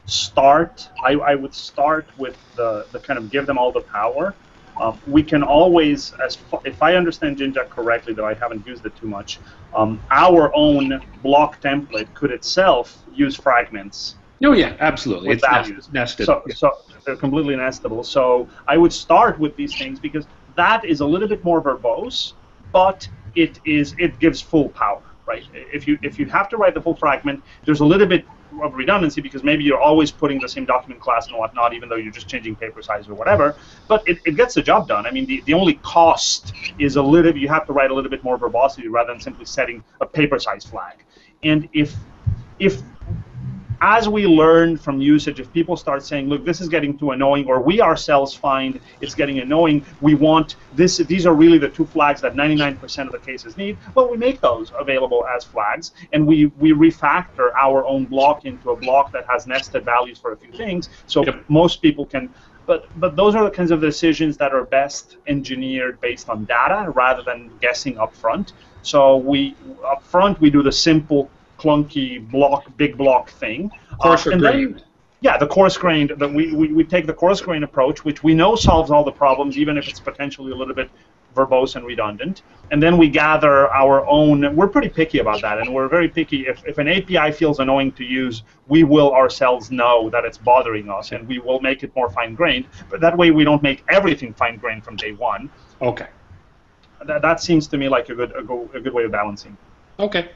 start. I, I would start with the, the kind of give them all the power. Uh, we can always, as far, if I understand Jinja correctly, though I haven't used it too much, um, our own block template could itself use fragments Oh yeah, absolutely. it's values. nested. So, so they're completely nestable. So I would start with these things because that is a little bit more verbose, but it is it gives full power, right? If you if you have to write the full fragment, there's a little bit of redundancy because maybe you're always putting the same document class and whatnot, even though you're just changing paper size or whatever. But it, it gets the job done. I mean, the, the only cost is a little. You have to write a little bit more verbosity rather than simply setting a paper size flag. And if if as we learn from usage, if people start saying, "Look, this is getting too annoying," or we ourselves find it's getting annoying, we want this. These are really the two flags that 99% of the cases need. Well, we make those available as flags, and we we refactor our own block into a block that has nested values for a few things, so Yep. most people can. But but those are the kinds of decisions that are best engineered based on data rather than guessing up front. So we up front we do the simple clunky block, big block thing. Coarser Uh, and then- grained. yeah, the coarse grained. That we, we, we take the coarse grained approach, which we know solves all the problems, even if it's potentially a little bit verbose and redundant. And then we gather our own. We're pretty picky about that, and we're very picky. If, if an API feels annoying to use, we will ourselves know that it's bothering us, and we will make it more fine grained. But that way, we don't make everything fine grained from day one. Okay. That, that seems to me like a good a, go, a good way of balancing. Okay.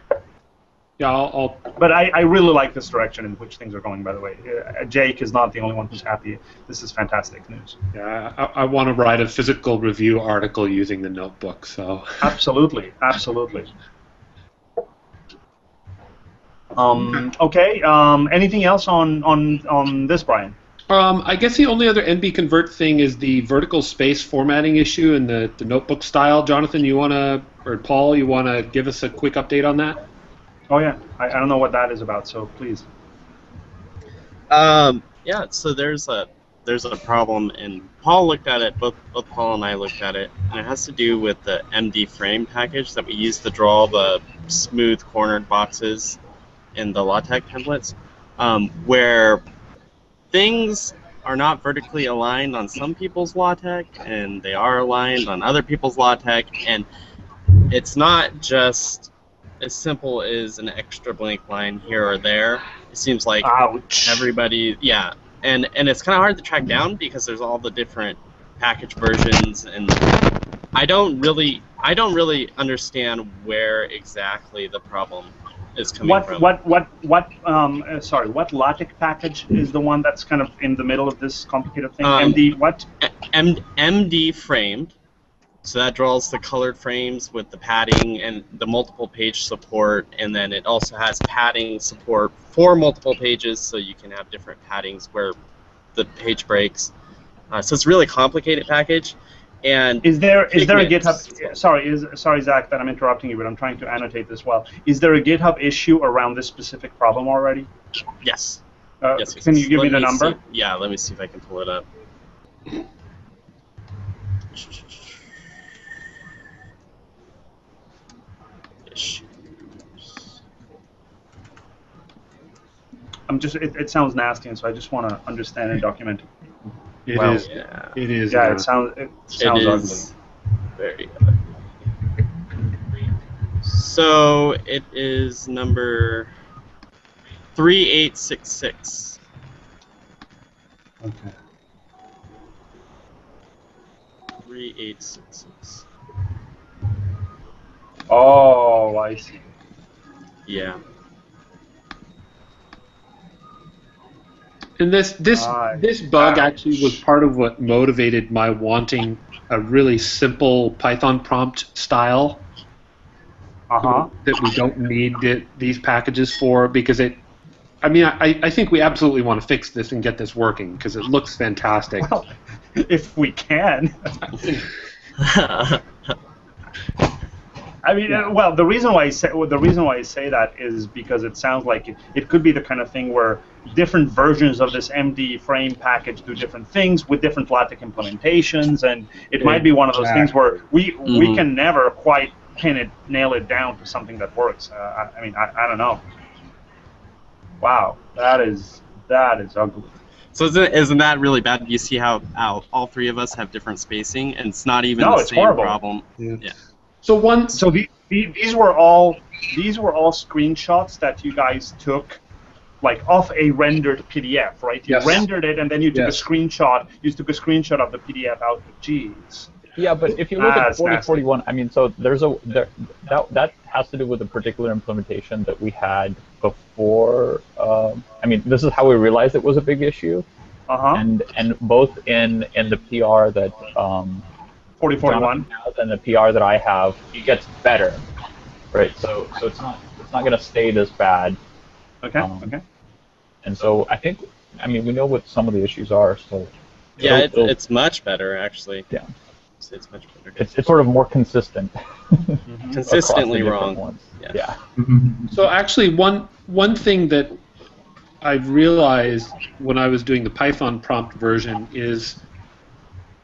Yeah, I'll, I'll But I, I really like this direction in which things are going. By the way, uh, Jake is not the only one who's happy. This is fantastic news. yeah, I, I want to write a physical review article using the notebook. So Absolutely, absolutely. Um, okay. Um, anything else on on on this, Brian? Um, I guess the only other NB convert thing is the vertical space formatting issue in the, the notebook style. Jonathan, you wanna or Paul, you wanna give us a quick update on that? Oh yeah, I, I don't know what that is about. So please. Um, yeah, so there's a there's a problem, and Paul looked at it. Both both Paul and I looked at it, and it has to do with the MD frame package that we use to draw the smooth cornered boxes in the LaTeX templates, um, where things are not vertically aligned on some people's LaTeX, and they are aligned on other people's LaTeX, and it's not just as simple as an extra blank line here or there. It seems like Ouch. everybody yeah and and it's kind of hard to track down because there's all the different package versions and i don't really i don't really understand where exactly the problem is coming what from what what what? Um, uh, sorry, what logic package is the one that's kind of in the middle of this complicated thing? Um, MD what? M- md framed so that draws the colored frames with the padding and the multiple page support and then it also has padding support for multiple pages so you can have different paddings where the page breaks uh, so it's a really complicated package and Is there is there a. GitHub? Sorry, is sorry Zach that I'm interrupting you, but I'm trying to annotate this well. Is there a GitHub issue around this specific problem already? yes Uh, Yes, yes, can you give Let me the number? see- yeah, let me see if I can pull it up. Issues. I'm just. It, it sounds nasty, and so I just want to understand and document. It Wow. is. Yeah. It is. Yeah, it sounds. It It sounds is very ugly. So it is number three eight six six. Okay. Three eight six six. Oh, I see. Yeah. And this this Ah, this bug ouch. actually was part of what motivated my wanting a really simple Python prompt style Uh huh. that we don't need the, these packages for because it. I mean, I, I think we absolutely want to fix this and get this working because it looks fantastic. Well, if we can. I mean, uh, well, the reason why I say well, the reason why I say that is because it sounds like it, it could be the kind of thing where different versions of this MD frame package do different things with different LaTeX implementations, and it might be one of those things where we we Mhm. can never quite pin it, nail it down to something that works. Uh, I, I mean, I, I don't know. Wow, that is that is ugly. so isn't, isn't that really bad? You see how, how all three of us have different spacing, and it's not even No, the it's same horrible. problem. So one, So the, the, these were all these were all screenshots that you guys took, like off a rendered PDF, right? You Yes. rendered it and then you took Yes. a screenshot. You took a screenshot of the PDF out. Jeez. Yeah, but if you look That's at nasty. 4041, I mean, so there's a there, that that has to do with a particular implementation that we had before. Um, I mean, this is how we realized it was a big issue, Uh huh. and and both in in the PR that um, Forty forty one. Jonathan has and the PR that I have, it gets better, right? So so it's not it's not going to stay this bad, Okay. um, okay. and so I think I mean we know what some of the issues are, so Yeah, it'll- it, it'll- it's much better actually. Yeah. It's, it's much better. it's, it's sort of more consistent. Mhm. Consistently across the different wrong. Ones. Yeah. yeah. So actually, one one thing that I've realized when I was doing the Python prompt version is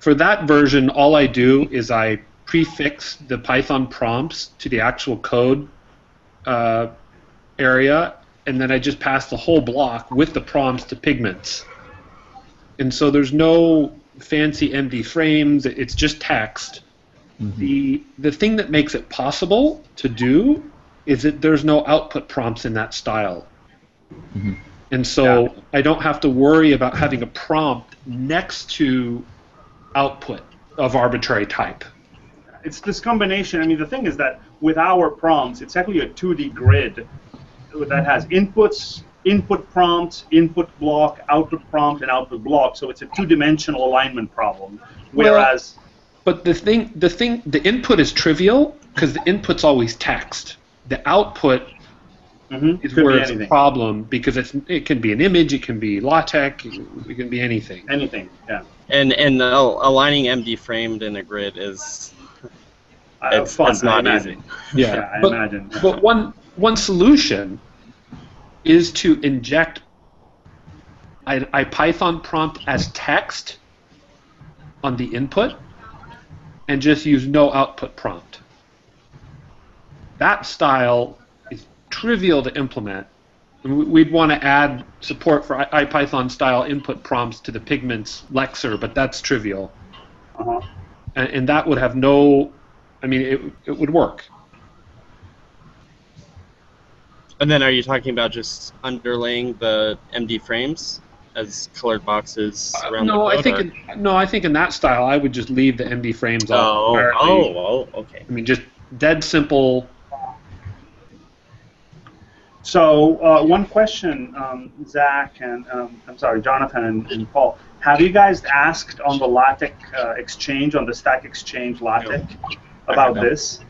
for that version, all I do is I prefix the Python prompts to the actual code uh, area, and then I just pass the whole block with the prompts to Pygments. And so there's no fancy MD frames. It's just text. The the thing that makes it possible to do is that there's no output prompts in that style. Mhm. And so I don't have to worry about having a prompt next to output of arbitrary type. It's this combination. I mean, the thing is that with our prompts, it's actually a 2D grid that has inputs, input prompts, input block, output prompt, and output block. So it's a two-dimensional alignment problem. Whereas, But the thing, the thing, the input is trivial because the input's always text. The output Mhm, is where it's a problem because it's it can be an image, it can be LaTeX, it can be anything. Anything. Yeah. And and al- aligning MD framed in a grid is Uh, it's, fun. it's not easy. Yeah, Yeah, I but, imagine. but one one solution is to inject a, a Python prompt as text on the input and just use no output prompt. That style is trivial to implement. And we- We'd want to add support for IPython style input prompts to the Pygments Lexer, but that's trivial. Uh-huh. And, and that would have no, I mean, it, it would work. And then are you talking about just underlaying the MD frames as colored boxes around Uh, no, the code? I think or- in, no, I think in that style I would just leave the MD frames off. Oh, entirely. oh, oh, okay. I mean, just dead simple. So uh, one question, um, Zach and um, I'm sorry, Jonathan and, and Paul, have you guys asked on the LaTeX uh, exchange, on the Stack Exchange LaTeX, about No. this?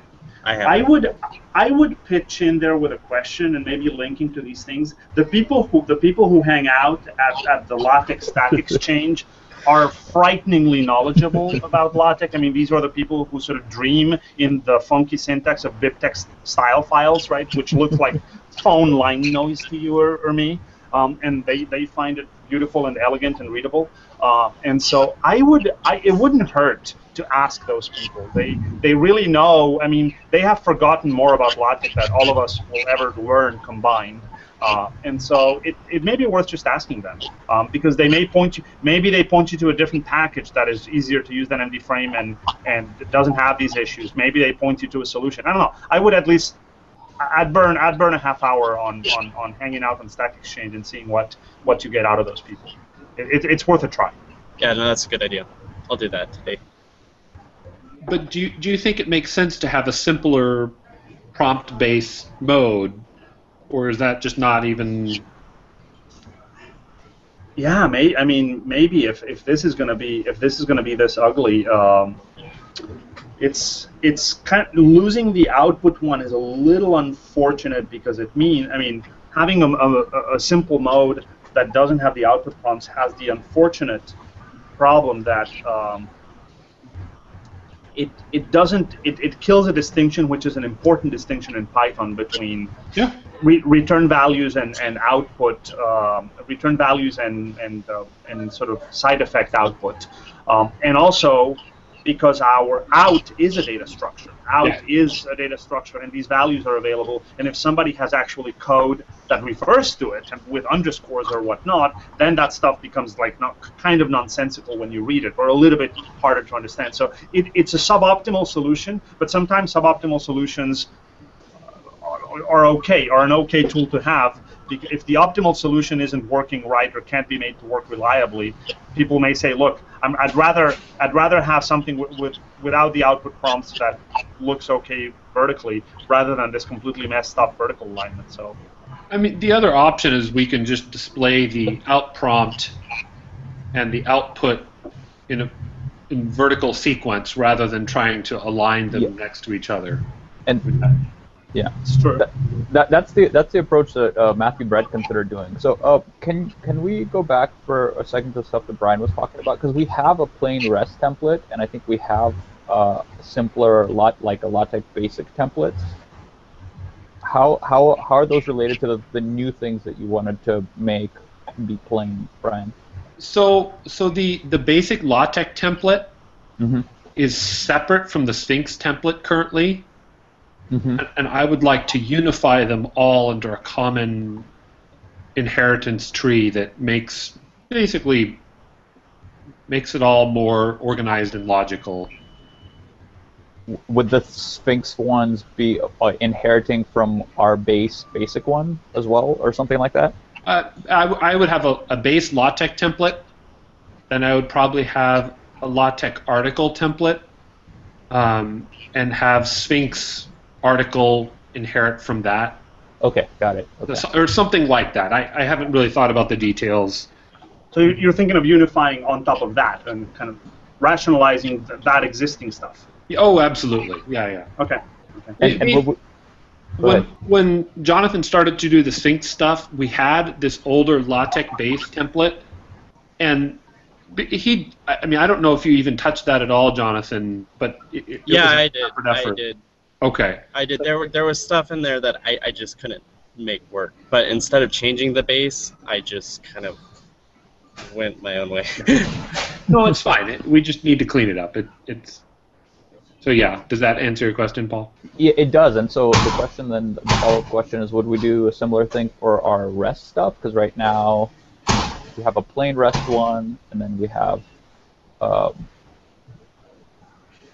I have. I would I would pitch in there with a question and maybe linking to these things. The people who the people who hang out at, at the LaTeX Stack Exchange are frighteningly knowledgeable about LaTeX. I mean, these are the people who sort of dream in the funky syntax of BibTeX style files, right, which looks like phone line noise to you or, or me. um, and they, they find it beautiful and elegant and readable. Uh, and so I would, I, it wouldn't hurt to ask those people. They they really know. I mean, they have forgotten more about LaTeX that all of us will ever learn combined. Uh, and so it, it may be worth just asking them um, because they may point you maybe they point you to a different package that is easier to use than MD Frame and and doesn't have these issues. Maybe they point you to a solution. I don't know. I would at least I'd burn I'd burn a half hour on, on, on hanging out on Stack Exchange and seeing what, what you get out of those people. It, it, it's worth a try. Yeah, no, that's a good idea. I'll do that today. But do you, do you think it makes sense to have a simpler prompt-based mode, or is that just not even? Yeah, may, I mean maybe if, if this is gonna be if this is gonna be this ugly, um, it's it's kind of, losing the output one is a little unfortunate because it means I mean having a, a, a simple mode that doesn't have the output prompts has the unfortunate problem that um, it, it doesn't it, it kills a distinction which is an important distinction in Python between Yeah. re- return values and, and output um, return values and and uh, and sort of side effect output um, and also because our out is a data structure. Out Yeah. is a data structure and these values are available. And if somebody has actually code that refers to it and with underscores or whatnot then that stuff becomes like not kind of nonsensical when you read it or a little bit harder to understand. So it, it's a suboptimal solution but sometimes suboptimal solutions are, are okay are an okay tool to have if the optimal solution isn't working right or can't be made to work reliably, people may say, "Look, I'm, I'd rather I'd rather have something with, with without the output prompts that looks okay vertically, rather than this completely messed up vertical alignment." So, I mean, the other option is we can just display the out prompt and the output in a in vertical sequence rather than trying to align them Yeah. next to each other. And yeah, it's true. that, that that's the that's the approach that uh, Matthew Brett considered doing. So uh, can can we go back for a second to the stuff that Brian was talking about? Because we have a plain REST template, and I think we have uh, simpler lot like a LaTeX basic templates. How how how are those related to the, the new things that you wanted to make be plain, Brian? So, so the the basic LaTeX template Mm-hmm. is separate from the Sphinx template currently, Mm-hmm. and- and I would like to unify them all under a common inheritance tree that makes basically makes it all more organized and logical. Would the Sphinx ones be uh, inheriting from our base basic one as well, or something like that? Uh, I, w- I would have a, a base LaTeX template, then I would probably have a LaTeX article template, um, and have Sphinx article inherit from that, Okay, got it. Okay. or something like that. I, I haven't really thought about the details. So you- you're thinking of unifying on top of that and kind of rationalizing th- that existing stuff. Oh, absolutely. Yeah, yeah. Okay. And, and We- what would- Go when, when Jonathan started to do the sync stuff, we had this older LaTeX base template, and he. I I mean, I don't know if you even touched that at all, Jonathan, but it, it- it Yeah, was a I did. separate I did. Okay. I did. There were there was stuff in there that I, I just couldn't make work. But instead of changing the base, I just kind of went my own way. No, it's fine. It, we just need to clean it up. It, it's. So yeah, does that answer your question, Paul? Yeah, it does. And so the question then, the follow-up question is, would we do a similar thing for our REST stuff? Because right now we have a plain REST one, and then we have, um,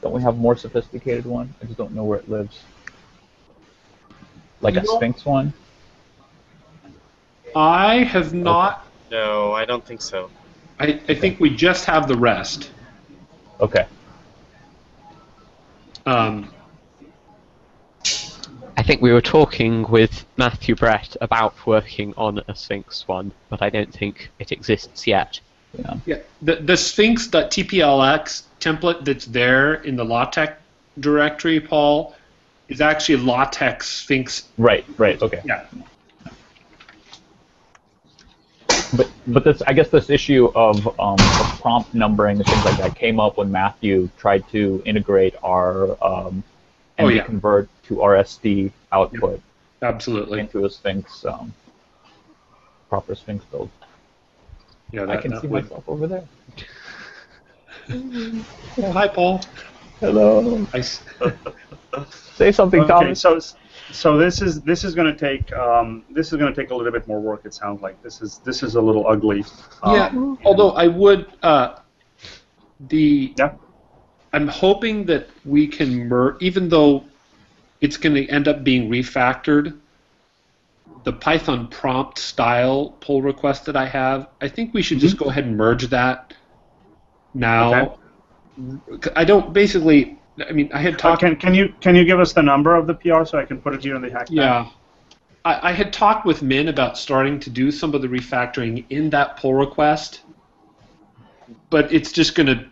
don't we have a more sophisticated one? I just don't know where it lives. Like a Sphinx one. I have not. no, I don't think so. I, I think we just have the rest. Okay. Um, I think we were talking with Matthew Brett about working on a Sphinx one, but I don't think it exists yet. Yeah. Yeah, the the Sphinx.tplx template that's there in the LaTeX directory, Paul, is actually LaTeX Sphinx. Right. Right. Okay. Yeah. But but this I guess this issue of um, of prompt numbering and things like that came up when Matthew tried to integrate our um, Oh, and yeah. convert to RST output Absolutely. into a Sphinx. Um, proper Sphinx build. Yeah, I can see would- myself over there. Oh, hi, Paul. Hello. I s- Say something, Okay, Thomas. so so this is this is going to take um, this is going to take a little bit more work. It sounds like this is this is a little ugly. yeah. Um, Although I would, uh, the Yeah. I'm hoping that we can merge, even though it's going to end up being refactored. The Python prompt style pull request that I have, I think we should just go ahead and merge that now. I don't basically. I mean, I had uh, talked. can can you can you give us the number of the PR so I can put it here in the hack? Yeah. I, I had talked with Min about starting to do some of the refactoring in that pull request, but it's just gonna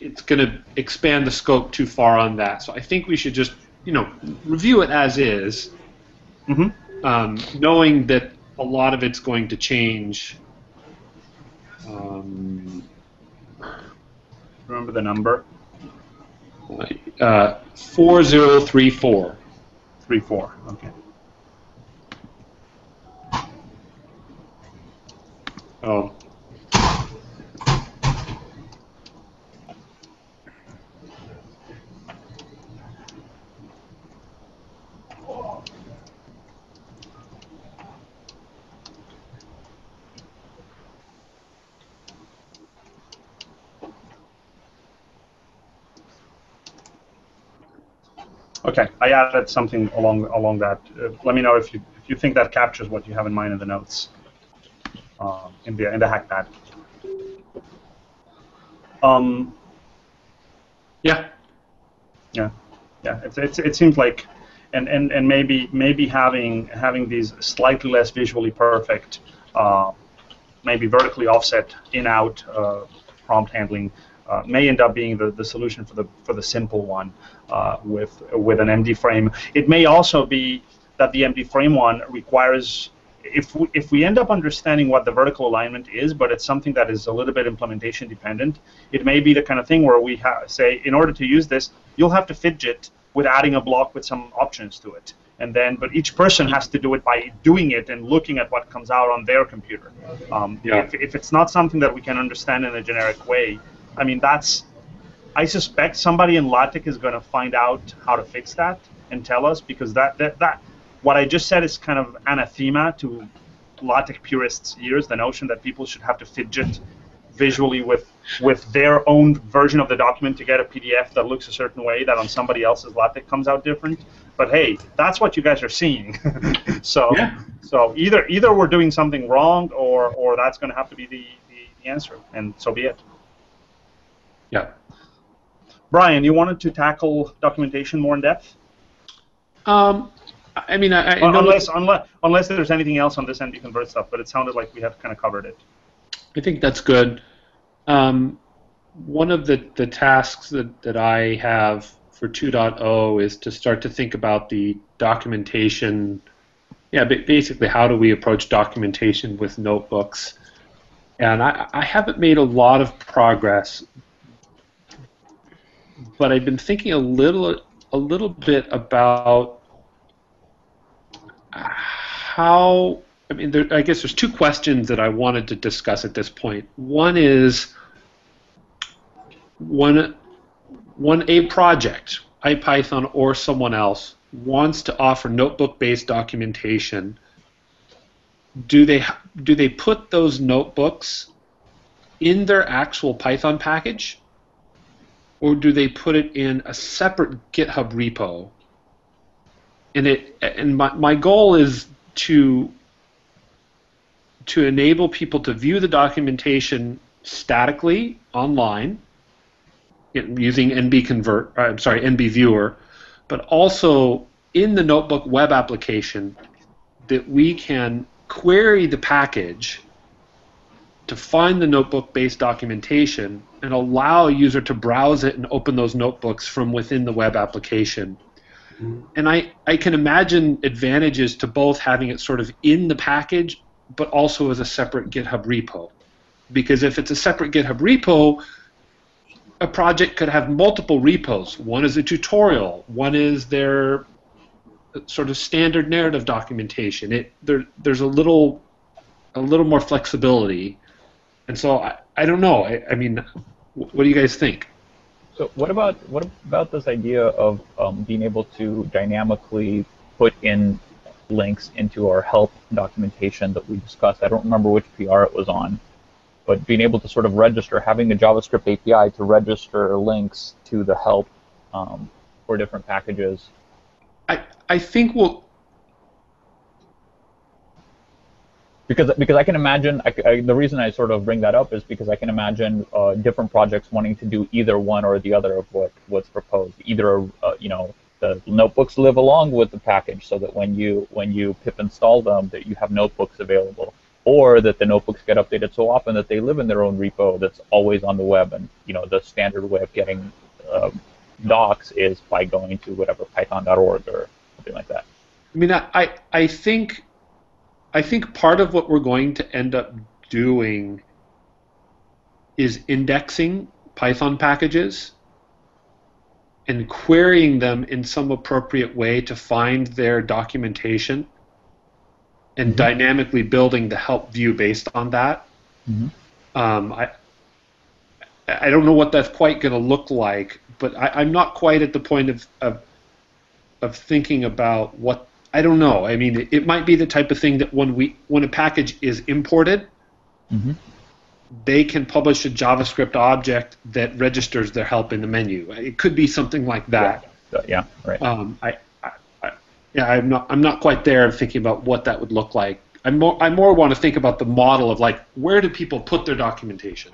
it's gonna expand the scope too far on that. So I think we should just you know review it as is, Mhm. um, knowing that a lot of it's going to change. Um, Remember the number uh, four zero three four. three four. Okay. Oh. Okay, I added something along along that. Uh, let me know if you if you think that captures what you have in mind in the notes uh, in the in the Hackpad. Um, Yeah. yeah, yeah. It's, it's it seems like, and, and, and maybe maybe having having these slightly less visually perfect, uh, maybe vertically offset in out uh, prompt handling uh, may end up being the, the solution for the for the simple one uh, with with an MD frame. It may also be that the MD frame one requires if we, if we end up understanding what the vertical alignment is, but it's something that is a little bit implementation dependent, it may be the kind of thing where we ha- say, in order to use this, you'll have to fidget with adding a block with some options to it. And then, but each person has to do it by doing it and looking at what comes out on their computer. Um, Yeah. if, if it's not something that we can understand in a generic way, I mean, that's, I suspect somebody in LaTeX is going to find out how to fix that and tell us because that, that, that what I just said is kind of anathema to LaTeX purists' ears. The notion that people should have to fidget visually with with their own version of the document to get a PDF that looks a certain way that on somebody else's LaTeX comes out different. But hey, that's what you guys are seeing. so Yeah. so either either we're doing something wrong or or that's going to have to be the, the, the answer, and so be it. Yeah. Brian, you wanted to tackle documentation more in depth? Um, I mean, I, I Un- know unless, unless, unless there's anything else on this NB convert stuff, but it sounded like we have kind of covered it. I think that's good. Um, one of the, the tasks that, that I have for 2.0 is to start to think about the documentation. Yeah, basically, how do we approach documentation with notebooks? And I, I haven't made a lot of progress, but I've been thinking a little a little bit about how I mean, there, I guess there's two questions that I wanted to discuss at this point. One is when, when a project, IPython or someone else, wants to offer notebook-based documentation, do they do they put those notebooks in their actual Python package, or do they put it in a separate GitHub repo? And it and my, my goal is to to enable people to view the documentation statically online using NB Convert, uh, I'm sorry, NB Viewer, but also in the Notebook web application that we can query the package to find the notebook-based documentation and allow a user to browse it and open those notebooks from within the web application. Mm-hmm. And I, I can imagine advantages to both having it sort of in the package but also as a separate GitHub repo. Because if it's a separate GitHub repo, a project could have multiple repos. One is a tutorial, one is their uh, sort of standard narrative documentation. It there, there's a little a little more flexibility. And so I, I don't know. I, I mean, what do you guys think? So what about what about this idea of um, being able to dynamically put in links into our help documentation that we discussed? I don't remember which PR it was on, but being able to sort of register, having a JavaScript API to register links to the help um, for different packages. I I think we'll because because I can imagine I, I, the reason I sort of bring that up is because I can imagine uh, different projects wanting to do either one or the other of what what's proposed. Either uh, you know the notebooks live along with the package, so that when you when you pip install them, that you have notebooks available, or that the notebooks get updated so often that they live in their own repo that's always on the web. And you know the standard way of getting um, docs is by going to whatever Python.org or something like that. I mean, I I think I think part of what we're going to end up doing is indexing Python packages and querying them in some appropriate way to find their documentation and mm-hmm. dynamically building the help view based on that. Mm-hmm. Um, I I don't know what that's quite going to look like, but I, am not quite at the point of, of of thinking about what I don't know. I mean, it, it, might be the type of thing that when we when a package is imported, mm-hmm. they can publish a JavaScript object that registers their help in the menu. It could be something like that. Yeah, yeah right. Um, I, I, I, yeah, I'm not I'm not quite there thinking about what that would look like. I more I more want to think about the model of like where do people put their documentation.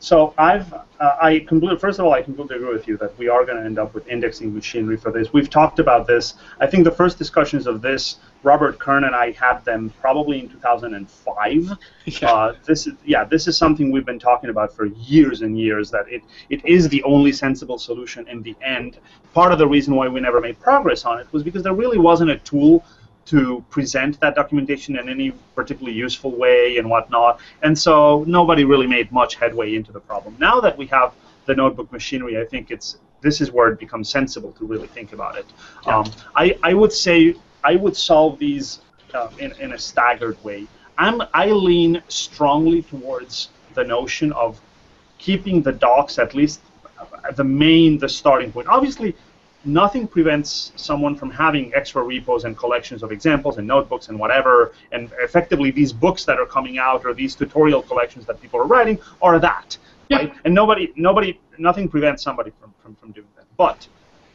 So I've, uh, I completely, first of all, I completely agree with you that we are going to end up with indexing machinery for this. We've talked about this. I think the first discussions of this, Robert Kern and I had them probably in 2005. Yeah. Uh, this is, yeah, this is something we've been talking about for years and years. That it, it is the only sensible solution in the end. Part of the reason why we never made progress on it was because there really wasn't a tool to present that documentation in any particularly useful way and whatnot. And so nobody really made much headway into the problem. Now that we have the notebook machinery, I think it's this is where it becomes sensible to really think about it. Yeah. Um, I, I would say I would solve these uh, in, in a staggered way. I'm, I lean strongly towards the notion of keeping the docs at least the main, the starting point. Obviously, nothing prevents someone from having extra repos and collections of examples and notebooks and whatever. And effectively, these books that are coming out or these tutorial collections that people are writing are that, yeah. right? And nobody, nobody, nothing prevents somebody from, from, from doing that. But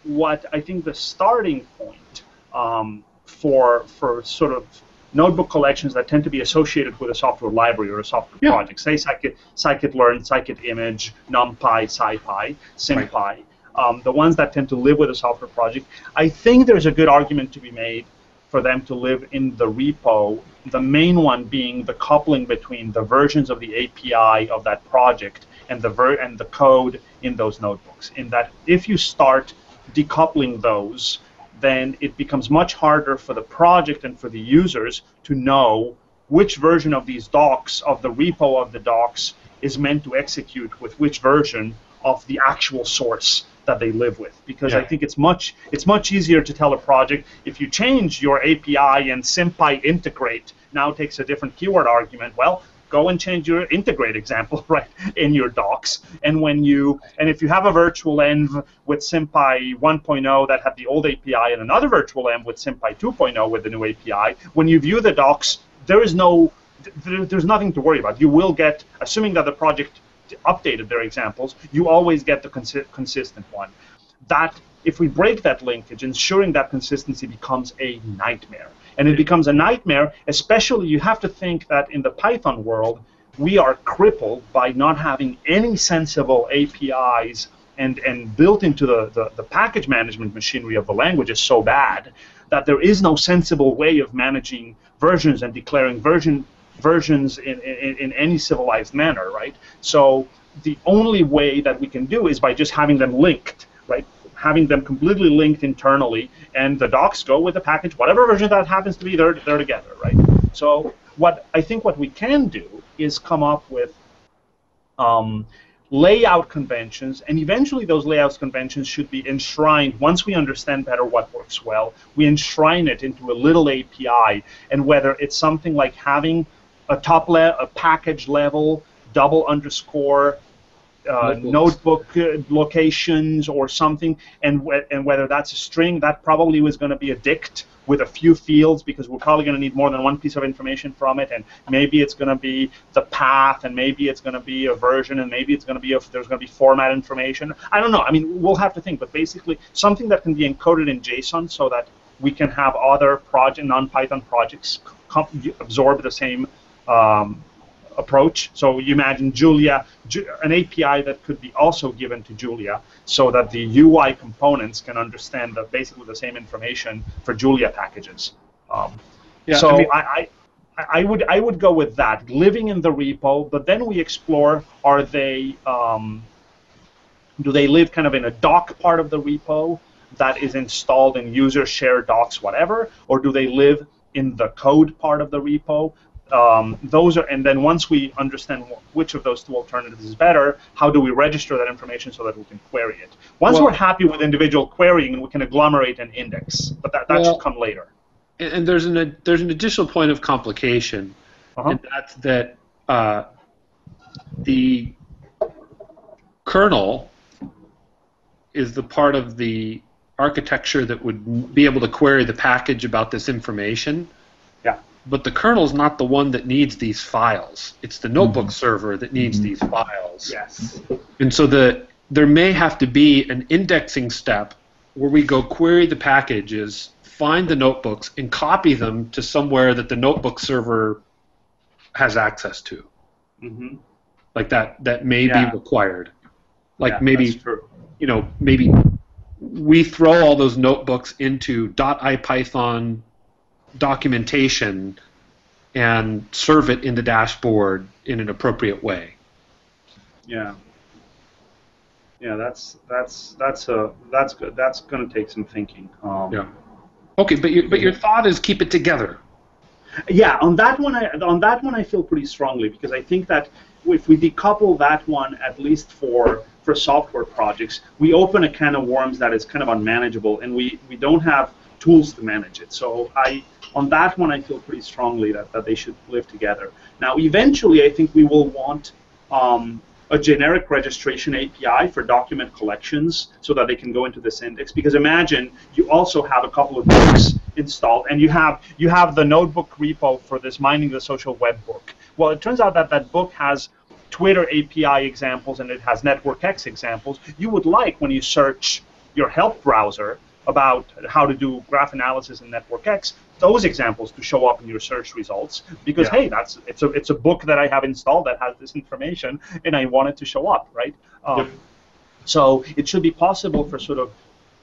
what I think the starting point um, for for sort of notebook collections that tend to be associated with a software library or a software yeah. project, say scikit, scikit-learn, scikit-image, NumPy, SciPy, SymPy. Right um, the ones that tend to live with a software project, I think there's a good argument to be made for them to live in the repo. The main one being the coupling between the versions of the API of that project and the ver- and the code in those notebooks. In that, if you start decoupling those, then it becomes much harder for the project and for the users to know which version of these docs of the repo of the docs is meant to execute with which version of the actual source that they live with because yeah. I think it's much it's much easier to tell a project if you change your API and SymPy integrate now takes a different keyword argument. Well, go and change your integrate example right in your docs. And when you and if you have a virtual env with SymPy 1.0 that had the old API and another virtual env with SymPy 2.0 with the new API, when you view the docs, there is no there's nothing to worry about. You will get, assuming that the project updated their examples, you always get the consi- consistent one. That if we break that linkage, ensuring that consistency becomes a nightmare. And it becomes a nightmare, especially you have to think that in the Python world, we are crippled by not having any sensible APIs and, and built into the, the, the package management machinery of the language is so bad that there is no sensible way of managing versions and declaring version versions in, in, in any civilized manner, right? So the only way that we can do is by just having them linked, right? Having them completely linked internally, and the docs go with the package, whatever version that happens to be, they're, they're together, right? So what I think what we can do is come up with um, layout conventions, and eventually those layout conventions should be enshrined. Once we understand better what works well, we enshrine it into a little API, and whether it's something like having a top le- a package level double underscore uh, notebook uh, locations or something, and and whether that's a string, that probably was going to be a dict with a few fields because we're probably going to need more than one piece of information from it, and maybe it's going to be the path, and maybe it's going to be a version, and maybe it's going to be if there's going to be format information. I don't know. I mean, we'll have to think, but basically something that can be encoded in JSON so that we can have other project non-Python projects com- absorb the same um, approach. So you imagine Julia, Ju- an API that could be also given to Julia, so that the UI components can understand the, basically the same information for Julia packages. Um, Yeah, so I mean- I, I, I would I would go with that, living in the repo. But then we explore: are they um, do they live kind of in a doc part of the repo that is installed in user share docs whatever, or do they live in the code part of the repo? Um, those are, and then once we understand which of those two alternatives is better, how do we register that information so that we can query it? Once Well- we're happy with individual querying, we can agglomerate an index, but that, that Well- should come later. and, and there's an there's an additional point of complication, Uh-huh. and that's that uh, the kernel is the part of the architecture that would be able to query the package about this information. Yeah. But the kernel is not the one that needs these files. It's the notebook server that needs these files. Yes. And so the there may have to be an indexing step where we go query the packages, find the notebooks, and copy them to somewhere that the notebook server has access to. Mm-hmm. Like that that may Yeah. be required. Like Yeah, maybe you know, maybe we throw all those notebooks into .ipython documentation and serve it in the dashboard in an appropriate way. Yeah. Yeah, that's that's that's a that's good. That's going to take some thinking. Um, Yeah. Okay, but your but your thought is keep it together. Yeah, on that one, I, on that one, I feel pretty strongly because I think that if we decouple that one, at least for for software projects, we open a can of worms that is kind of unmanageable, and we we don't have tools to manage it. So I, on that one, I feel pretty strongly that, that they should live together. Now, eventually, I think we will want um, a generic registration API for document collections so that they can go into this index. Because imagine you also have a couple of books installed, and you have you have the notebook repo for this mining the social web book. Well, it turns out that that book has Twitter API examples and it has NetworkX examples. You would like when you search your help browser about how to do graph analysis in NetworkX, those examples to show up in your search results because Yeah. hey, that's it's a it's a book that I have installed that has this information and I want it to show up, right? Um, Yep. So it should be possible for sort of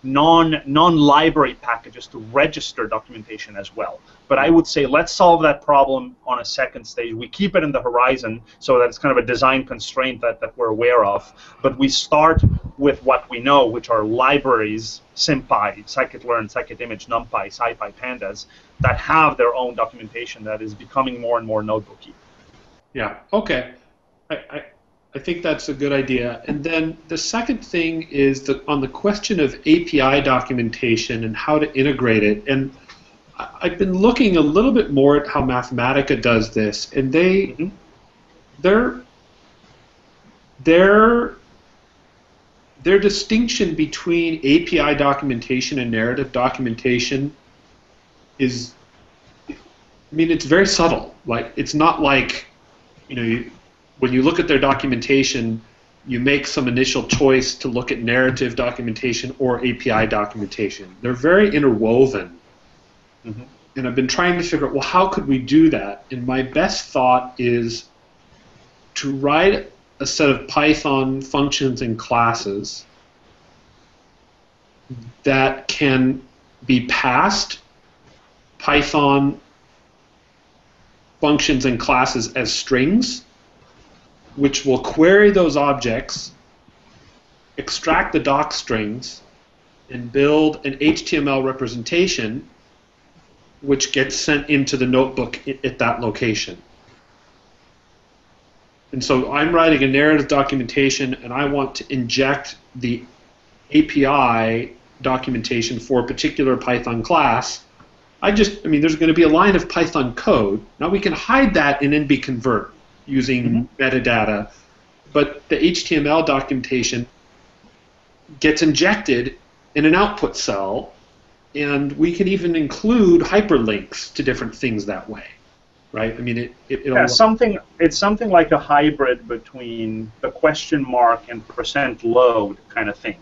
non non-library packages to register documentation as well. But I would say let's solve that problem on a second stage. We keep it in the horizon so that it's kind of a design constraint that, that we're aware of. But we start with what we know, which are libraries, SymPy, scikit-learn, scikit-image, NumPy, SciPy, Pandas, that have their own documentation that is becoming more and more notebooky. Yeah. Okay. I, I, I think that's a good idea. And then the second thing is the on the question of API documentation and how to integrate it. And I've been looking a little bit more at how Mathematica does this, and they Mhm. their their their distinction between API documentation and narrative documentation is I mean, it's very subtle. Like, it's not like, you know, you, when you look at their documentation, you make some initial choice to look at narrative documentation or API documentation. They're very interwoven. Mhm. And I've been trying to figure out, well, how could we do that? And my best thought is to write a set of Python functions and classes that can be passed Python functions and classes as strings, which will query those objects, extract the doc strings, and build an HTML representation which gets sent into the notebook at that location. And so I'm writing a narrative documentation and I want to inject the API documentation for a particular Python class I just, I mean, there's going to be a line of Python code. Now we can hide that in NB convert using mm-hmm. metadata, but the HTML documentation gets injected in an output cell, and we can even include hyperlinks to different things that way, right? I mean, it, it yeah, something. It's something like a hybrid between the question mark and percent load kind of thing,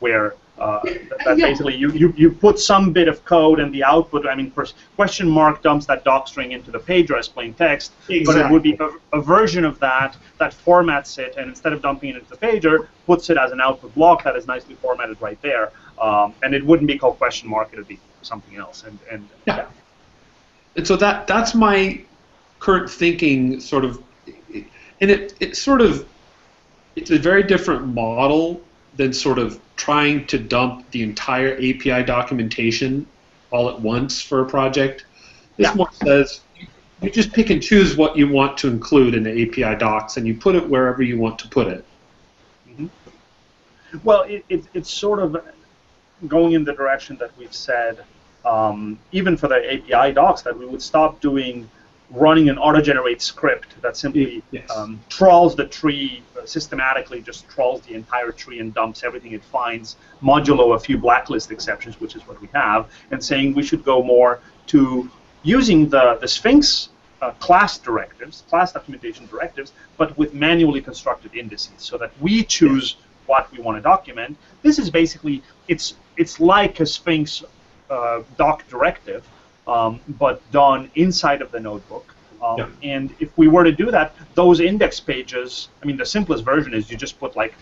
where uh, that yeah. basically you, you, you put some bit of code and the output, I mean, question mark dumps that doc string into the page as plain text, exactly. but it would be a, a, version of that that formats it and instead of dumping it into the pager, puts it as an output block that is nicely formatted right there. Um, and it wouldn't be called question mark, it would be something else. And, and yeah. yeah. And so that that's my current thinking, sort of, and it, it sort of, it's a very different model than sort of trying to dump the entire API documentation all at once for a project. This yeah. more says you just pick and choose what you want to include in the API docs, and you put it wherever you want to put it. Mm-hmm. Well, it, it, it's sort of going in the direction that we've said, um, even for the API docs, that we would stop doing running an auto-generate script that simply yes. um, trawls the tree uh, systematically, just trawls the entire tree and dumps everything it finds, modulo a few blacklist exceptions, which is what we have, and saying we should go more to using the, the Sphinx uh, class directives, class documentation directives, but with manually constructed indices, so that we choose what we want to document. This is basically it's it's like a Sphinx uh, doc directive, um, but done inside of the notebook. Um, yeah. And if we were to do that, those index pages, I mean, the simplest version is you just put like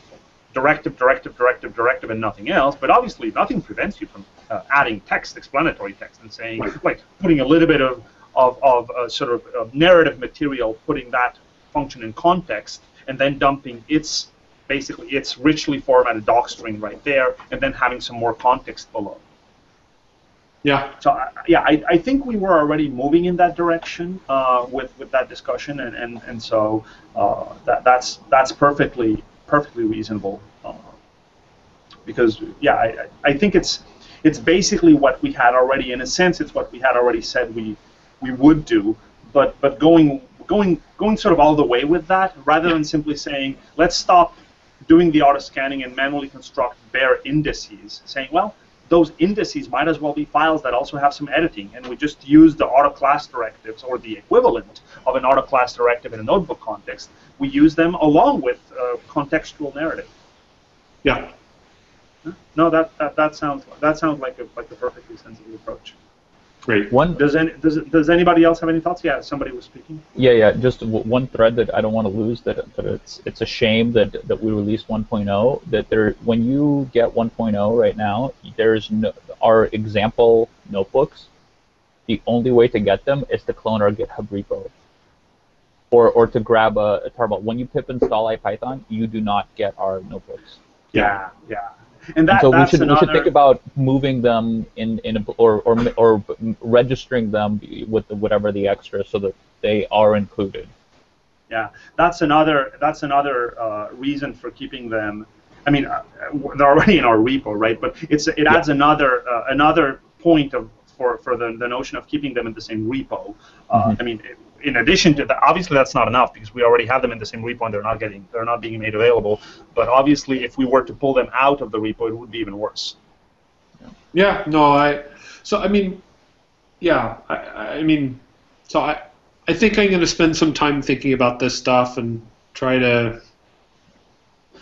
directive, directive, directive, directive, and nothing else. But obviously, nothing prevents you from uh, adding text, explanatory text, and saying, right. like, putting a little bit of, of, of uh, sort of uh, narrative material, putting that function in context, and then dumping its basically its richly formatted doc string right there, and then having some more context below. Yeah. So yeah, I, I think we were already moving in that direction uh, with with that discussion, and and, and so uh, that that's that's perfectly perfectly reasonable. Uh, because yeah, I, I think it's it's basically what we had already. In a sense, it's what we had already said we we would do, but but going going going sort of all the way with that, rather than simply saying let's stop doing the auto scanning and manually construct bare indices, saying well those indices might as well be files that also have some editing, and we just use the auto class directives or the equivalent of an auto class directive in a notebook context. We use them along with uh, contextual narrative. Yeah. No, that, that, that sounds that sounds like a like a perfectly sensible approach. Great. One does any does does anybody else have any thoughts? Yeah, somebody was speaking. Yeah, yeah. Just w- one thread that I don't want to lose. That, that it's it's a shame that that we released 1.0. That there when you get 1.0 right now, there's no our example notebooks. The only way to get them is to clone our GitHub repo. Or, or to grab a, a tarball. When you pip install IPython, you do not get our notebooks. Yeah, yeah. And, that, and so we should another... we should think about moving them in in a, or or or registering them with the, whatever the extra so that they are included. Yeah, that's another that's another uh, reason for keeping them. I mean, uh, they're already in our repo, right? But it's it adds yeah. another uh, another point of for for the, the notion of keeping them in the same repo. Uh, mm-hmm. I mean, in addition to that, obviously that's not enough because we already have them in the same repo and they're not getting, they're not being made available. But obviously, if we were to pull them out of the repo, it would be even worse. Yeah. No, I. So I mean, yeah. I, I mean, so I, I think I'm going to spend some time thinking about this stuff and try to.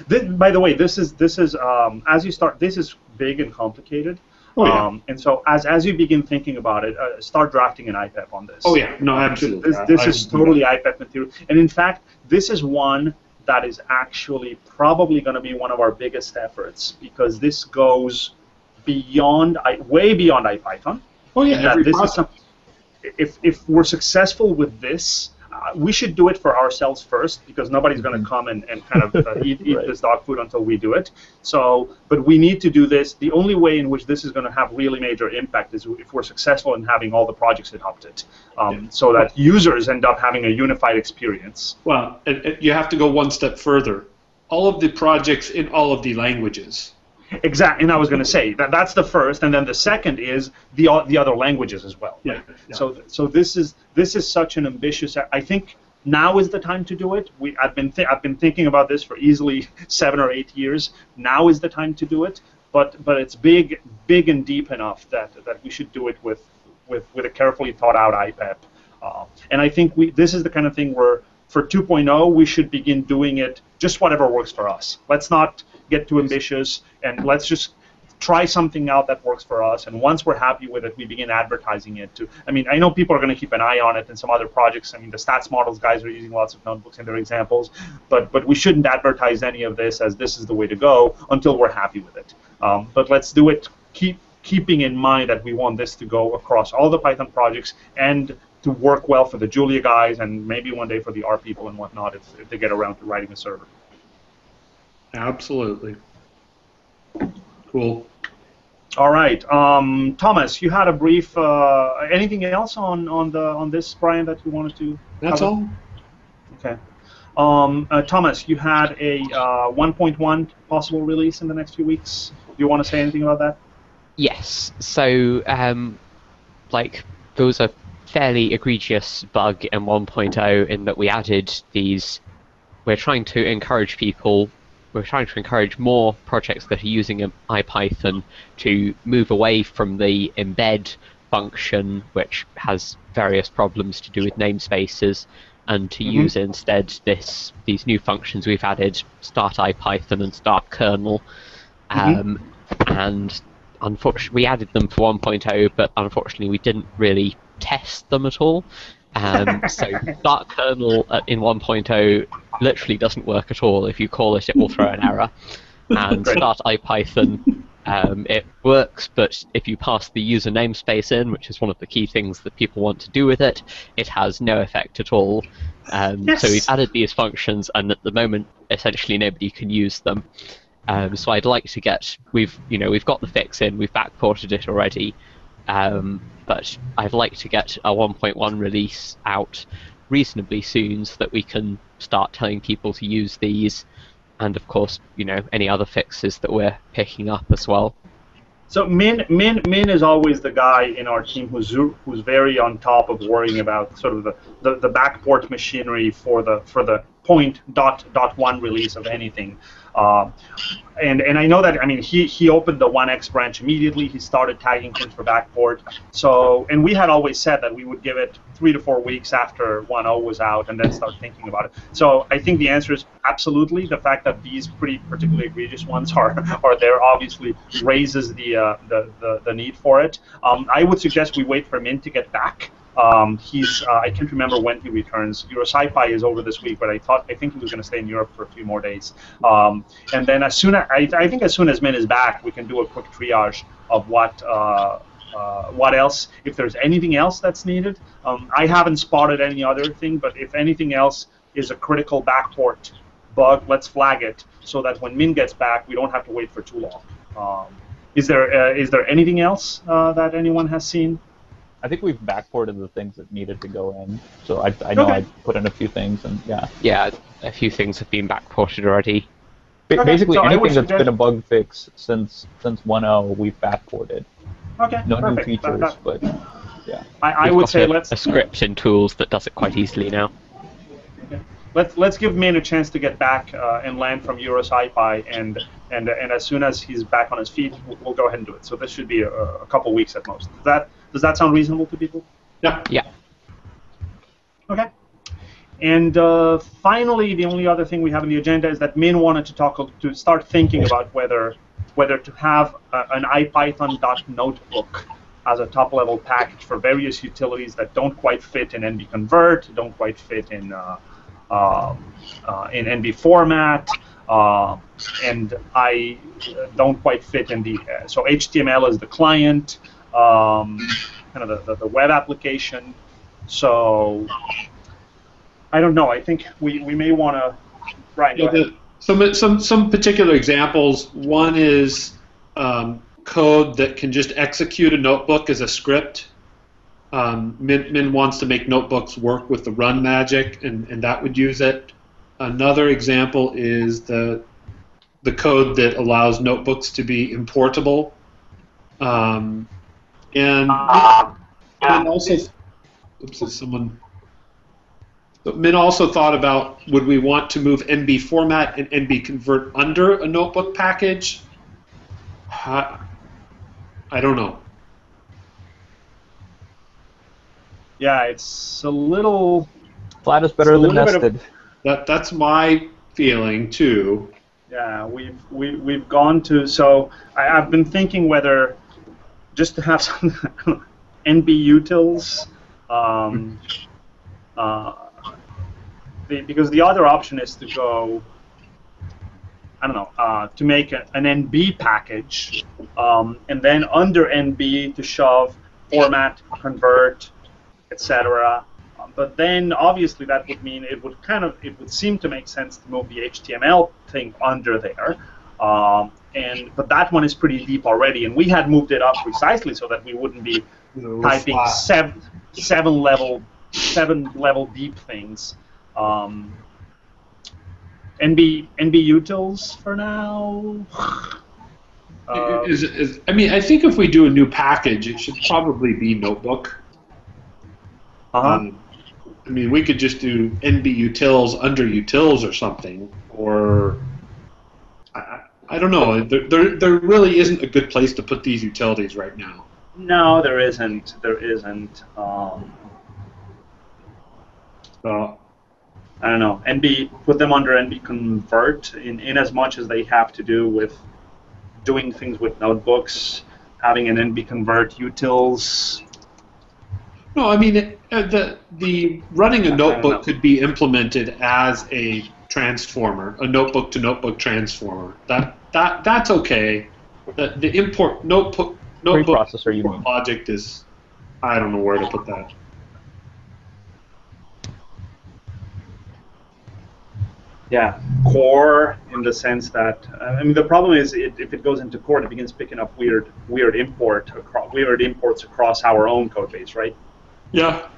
This, by the way, this is this is um, as you start. This is big and complicated. Oh, yeah. Um, and so as, as you begin thinking about it, uh, start drafting an IPEP on this. Oh yeah, no, absolutely. This, this is totally IPEP material, and in fact, this is one that is actually probably going to be one of our biggest efforts because this goes beyond, way beyond IPython. Oh yeah, every this is some, if if we're successful with this, we should do it for ourselves first because nobody's going to mm-hmm. come and, and kind of uh, eat, eat right. this dog food until we do it. So, but we need to do this. The only way in which this is going to have really major impact is if we're successful in having all the projects adopt it, um, yeah. so that users end up having a unified experience. Well, it, it, you have to go one step further. All of the projects in all of the languages. Exactly, and I was going to say that that's the first, and then the second is the the other languages as well. Yeah. yeah. So so this is this is such an ambitious. I think now is the time to do it. We I've been th- I've been thinking about this for easily seven or eight years. Now is the time to do it. But but it's big big and deep enough that that we should do it with with with a carefully thought out IPEP. Uh, and I think we this is the kind of thing where for 2.0 we should begin doing it just whatever works for us. Let's not get too ambitious and let's just try something out that works for us. And once we're happy with it we begin advertising it to i mean i know people are going to keep an eye on it and some other projects. I mean the stats models guys are using lots of notebooks in their examples. But but we shouldn't advertise any of this as this is the way to go until we're happy with it. Um, but let's do it. Keep keeping in mind that we want this to go across all the python projects and to work well for the julia guys and maybe one day for the r people and whatnot if, if they get around to writing a server Absolutely. Cool. All right, um, Thomas, you had a brief. Uh, anything else on on the on this, Brian, that you wanted to? That's cover? all. Okay. Um, uh, Thomas, you had a uh, 1.1 possible release in the next few weeks. Do you want to say anything about that? Yes. So, um, like, there was a fairly egregious bug in 1.0 in that we added these. We're trying to encourage people. We're trying to encourage more projects that are using IPython to move away from the embed function, which has various problems to do with namespaces, and to Mhm. use instead this these new functions we've added: start IPython and start kernel. Mhm. Um, and unfortunately, we added them for 1.0, but unfortunately, we didn't really test them at all. Um, so Start kernel uh, in 1.0 literally doesn't work at all. If you call it, it will throw an error. And Start IPython, um, it works, but if you pass the user namespace in, which is one of the key things that people want to do with it, it has no effect at all. Um, So we've added these functions, and at the moment, essentially nobody can use them. Um, so I'd like to get we've you know we've got the fix in, we've backported it already, um, but I'd like to get a 1.1 release out reasonably soon so that we can start telling people to use these, and of course you know any other fixes that we're picking up as well. So Min Min Min is always the guy in our team who's who's very on top of worrying about sort of the, the, the backport machinery for the for the point dot dot one release of anything. Uh, and and I know that I mean he, he opened the 1x branch immediately. He started tagging things for backport. So and we had always said that we would give it three to four weeks after 1.0 was out and then start thinking about it. So I think the answer is absolutely. The fact that these pretty particularly egregious ones are are there obviously raises the uh, the, the the need for it. Um, I would suggest we wait for Min to get back. Um, he's uh, I can't remember when he returns. EuroSciPy is over this week, but I thought I think he was going to stay in Europe for a few more days. Um, and then as soon as I, I think as soon as Min is back, we can do a quick triage of what. Uh, uh, what else? If there's anything else that's needed, um, I haven't spotted any other thing. But if anything else is a critical backport bug, let's flag it so that when Min gets back, we don't have to wait for too long. Um, is there uh, is there anything else uh, that anyone has seen? I think we've backported the things that needed to go in. So I, I know Okay. I put in a few things, and yeah. Yeah, a few things have been backported already. Ba- Okay, Basically, so anything that's suggest- been a bug fix since since 1.0, we've backported. Okay, No new perfect. That- features, that- but yeah. I, I We've would got say a, let's a script in tools that does it quite easily now. Let's let's give Min a chance to get back uh, and land from EuroSciPy, and and and as soon as he's back on his feet, we'll, we'll go ahead and do it. So this should be a, a couple weeks at most. Does that does that sound reasonable to people? Yeah. Yeah. Okay. And uh, finally, the only other thing we have on the agenda is that Min wanted to talk to start thinking about whether whether to have a, an IPython.notebook as a top-level package for various utilities that don't quite fit in NB Convert, don't quite fit in uh, uh, in NB format, uh, and I uh, don't quite fit in the uh, so HTML is the client, um, kind of the, the, the web application. So I don't know. I think we, we may want to. Go Yeah, the- some some some particular examples. One is um, code that can just execute a notebook as a script. Um, Min, Min wants to make notebooks work with the run magic, and, and that would use it. Another example is the the code that allows notebooks to be importable. Um, and Min also, oops, is someone. But Min also thought about would we want to move NB format and NB convert under a notebook package? I, I don't know. Yeah, it's a little. Flat is better It's a than little bit of- nested. That that's my feeling too. Yeah, we've we, we've gone to so I, I've been thinking whether just to have some NB utils, um, uh, the, because the other option is to go. I don't know uh, to make a, an NB package, um, and then under NB to shove format, convert, etc. Um, But then obviously that would mean it would kind of it would seem to make sense to move the HTML thing under there. Um, and but that one is pretty deep already, and we had moved it up precisely so that we wouldn't be typing seven seven level seven level deep things. Um, NB NB utils for now. Uh, is, is, I mean, I think if we do a new package, it should probably be notebook. Uh-huh. Um, I mean, we could just do NB utils under utils or something, or I, I- don't know. There, there, there really isn't a good place to put these utilities right now. No, there isn't. There isn't. Um, So, I don't know. NB put them under NB convert in, in as much as they have to do with doing things with notebooks, having an NB convert utils. No, I mean, it, uh, the the running a notebook could be implemented as a transformer, a notebook to notebook transformer. That that that's okay. The, the import notebook notebook Preprocessor, you mean? project is I don't know where to put that. Yeah, core in the sense that uh, I mean the problem is it, if it goes into core, it begins picking up weird weird import across, weird imports across our own code base, right? Yeah.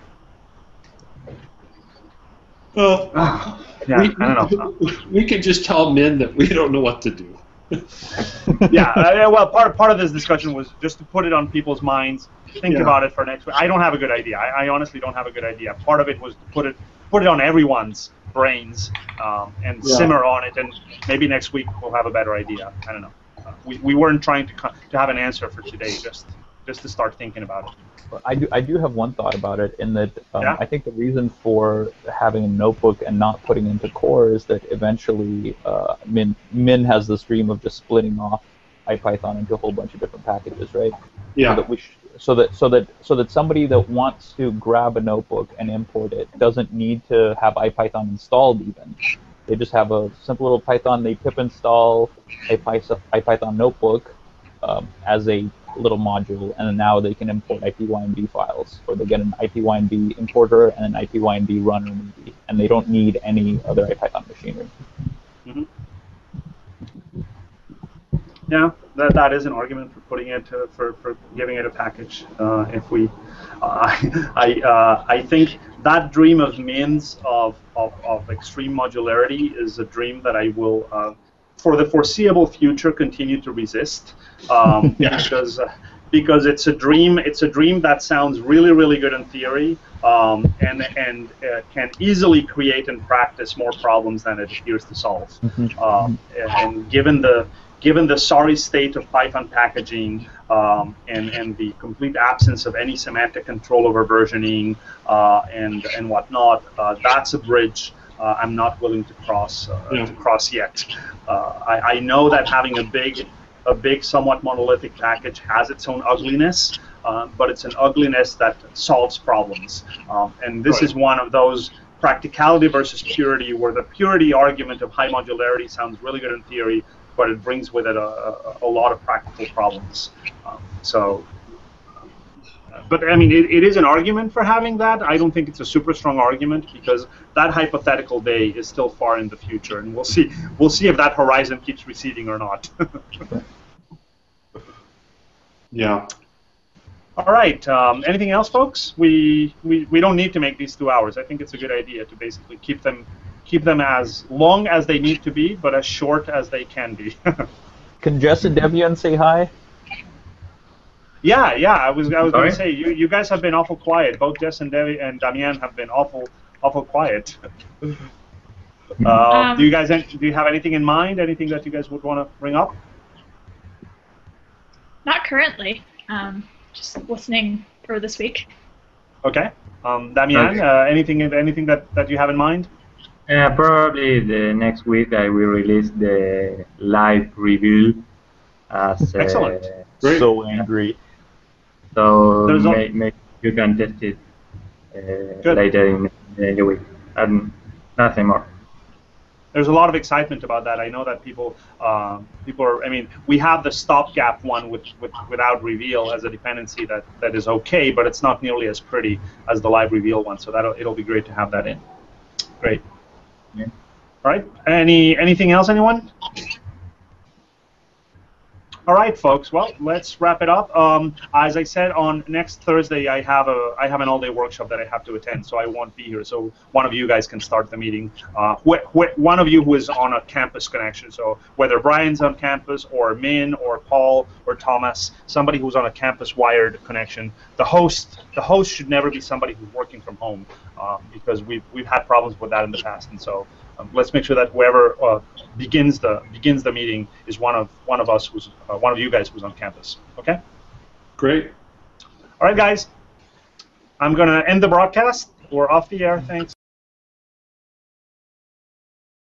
Well, yeah, we, I don't know. we can just tell Min that we don't know what to do. yeah, uh, well, part part of this discussion was just to put it on people's minds. Think Yeah. about it for next week. I don't have a good idea. I, I honestly don't have a good idea. Part of it was to put it put it on everyone's brains um, and Yeah. simmer on it, and maybe next week we'll have a better idea. I don't know. Uh, we, we weren't trying to to have an answer for today, just just to start thinking about it. I do, I do have one thought about it in that um, Yeah? I think the reason for having a notebook and not putting into core is that eventually uh, Min Min has this dream of just splitting off IPython into a whole bunch of different packages, right? So Yeah. that we sh- so that so that so that somebody that wants to grab a notebook and import it doesn't need to have IPython installed even. They just have a simple little Python. They pip install a Python, IPython notebook um, as a little module, and now they can import IPYNB files, or they get an IPYNB importer and an IPYNB runner maybe, and they don't need any other IPython machinery. Yeah, that, that is an argument for putting it for, for giving it a package. Uh, if we, uh, I uh, I think that dream of Min's of, of, of extreme modularity is a dream that I will, uh, for the foreseeable future, continue to resist. Um, because uh, because it's a dream. It's a dream that sounds really really good in theory, um, and and uh, can easily create in practice more problems than it appears to solve. Um, and, and given the given the sorry state of Python packaging um, and, and the complete absence of any semantic control over versioning uh, and, and whatnot, uh, that's a bridge I'm not willing to cross uh, Yeah. to cross yet. Uh, I, I know that having a big a big somewhat monolithic package has its own ugliness, uh, but it's an ugliness that solves problems. Um, and this Right. is one of those practicality versus purity, where the purity argument of high modularity sounds really good in theory, but it brings with it a, a, a lot of practical problems. Um, so, uh, but I mean, it, it is an argument for having that. I don't think it's a super strong argument because that hypothetical day is still far in the future, and we'll see. We'll see if that horizon keeps receding or not. Yeah. All right. Um, anything else, folks? We, we we don't need to make these two hours. I think it's a good idea to basically keep them keep them as long as they need to be, but as short as they can be. Can Jess and say hi? Yeah, yeah. I was I was gonna say you, you guys have been awful quiet. Both Jess and Devi and Damian have been awful awful quiet. Uh, Um, do you guys do you have anything in mind? Anything that you guys would want to bring up? Not currently. Um, just listening for this week. Okay. Um, Damian, Okay. uh, anything anything that, that you have in mind? Uh, probably the next week I will release the live reveal as uh, Excellent. Great. So angry. So There's al- may, may you can test it uh, later in, in the week and nothing more. There's a lot of excitement about that. I know that people uh, people are. I mean, we have the stopgap one with, with without reveal as a dependency that, that is okay, but it's not nearly as pretty as the live reveal one. So that'll it'll be great to have that in. Great. Yeah. All right. Any anything else? Anyone? All right, folks. Well, let's wrap it up. Um, as I said, on next Thursday, I have a I have an all-day workshop that I have to attend, so I won't be here. So one of you guys can start the meeting. Uh, wh- wh- one of you who is on a campus connection. So whether Brian's on campus, or Min, or Paul, or Thomas, somebody who's on a campus wired connection. The host the host should never be somebody who's working from home, uh, because we've we've had problems with that in the past, and so. Um, let's make sure that whoever uh, begins the begins the meeting is one of one of us who's uh, one of you guys who's on campus. Okay. Great. All right, guys. I'm gonna end the broadcast. We're off the air. Thanks.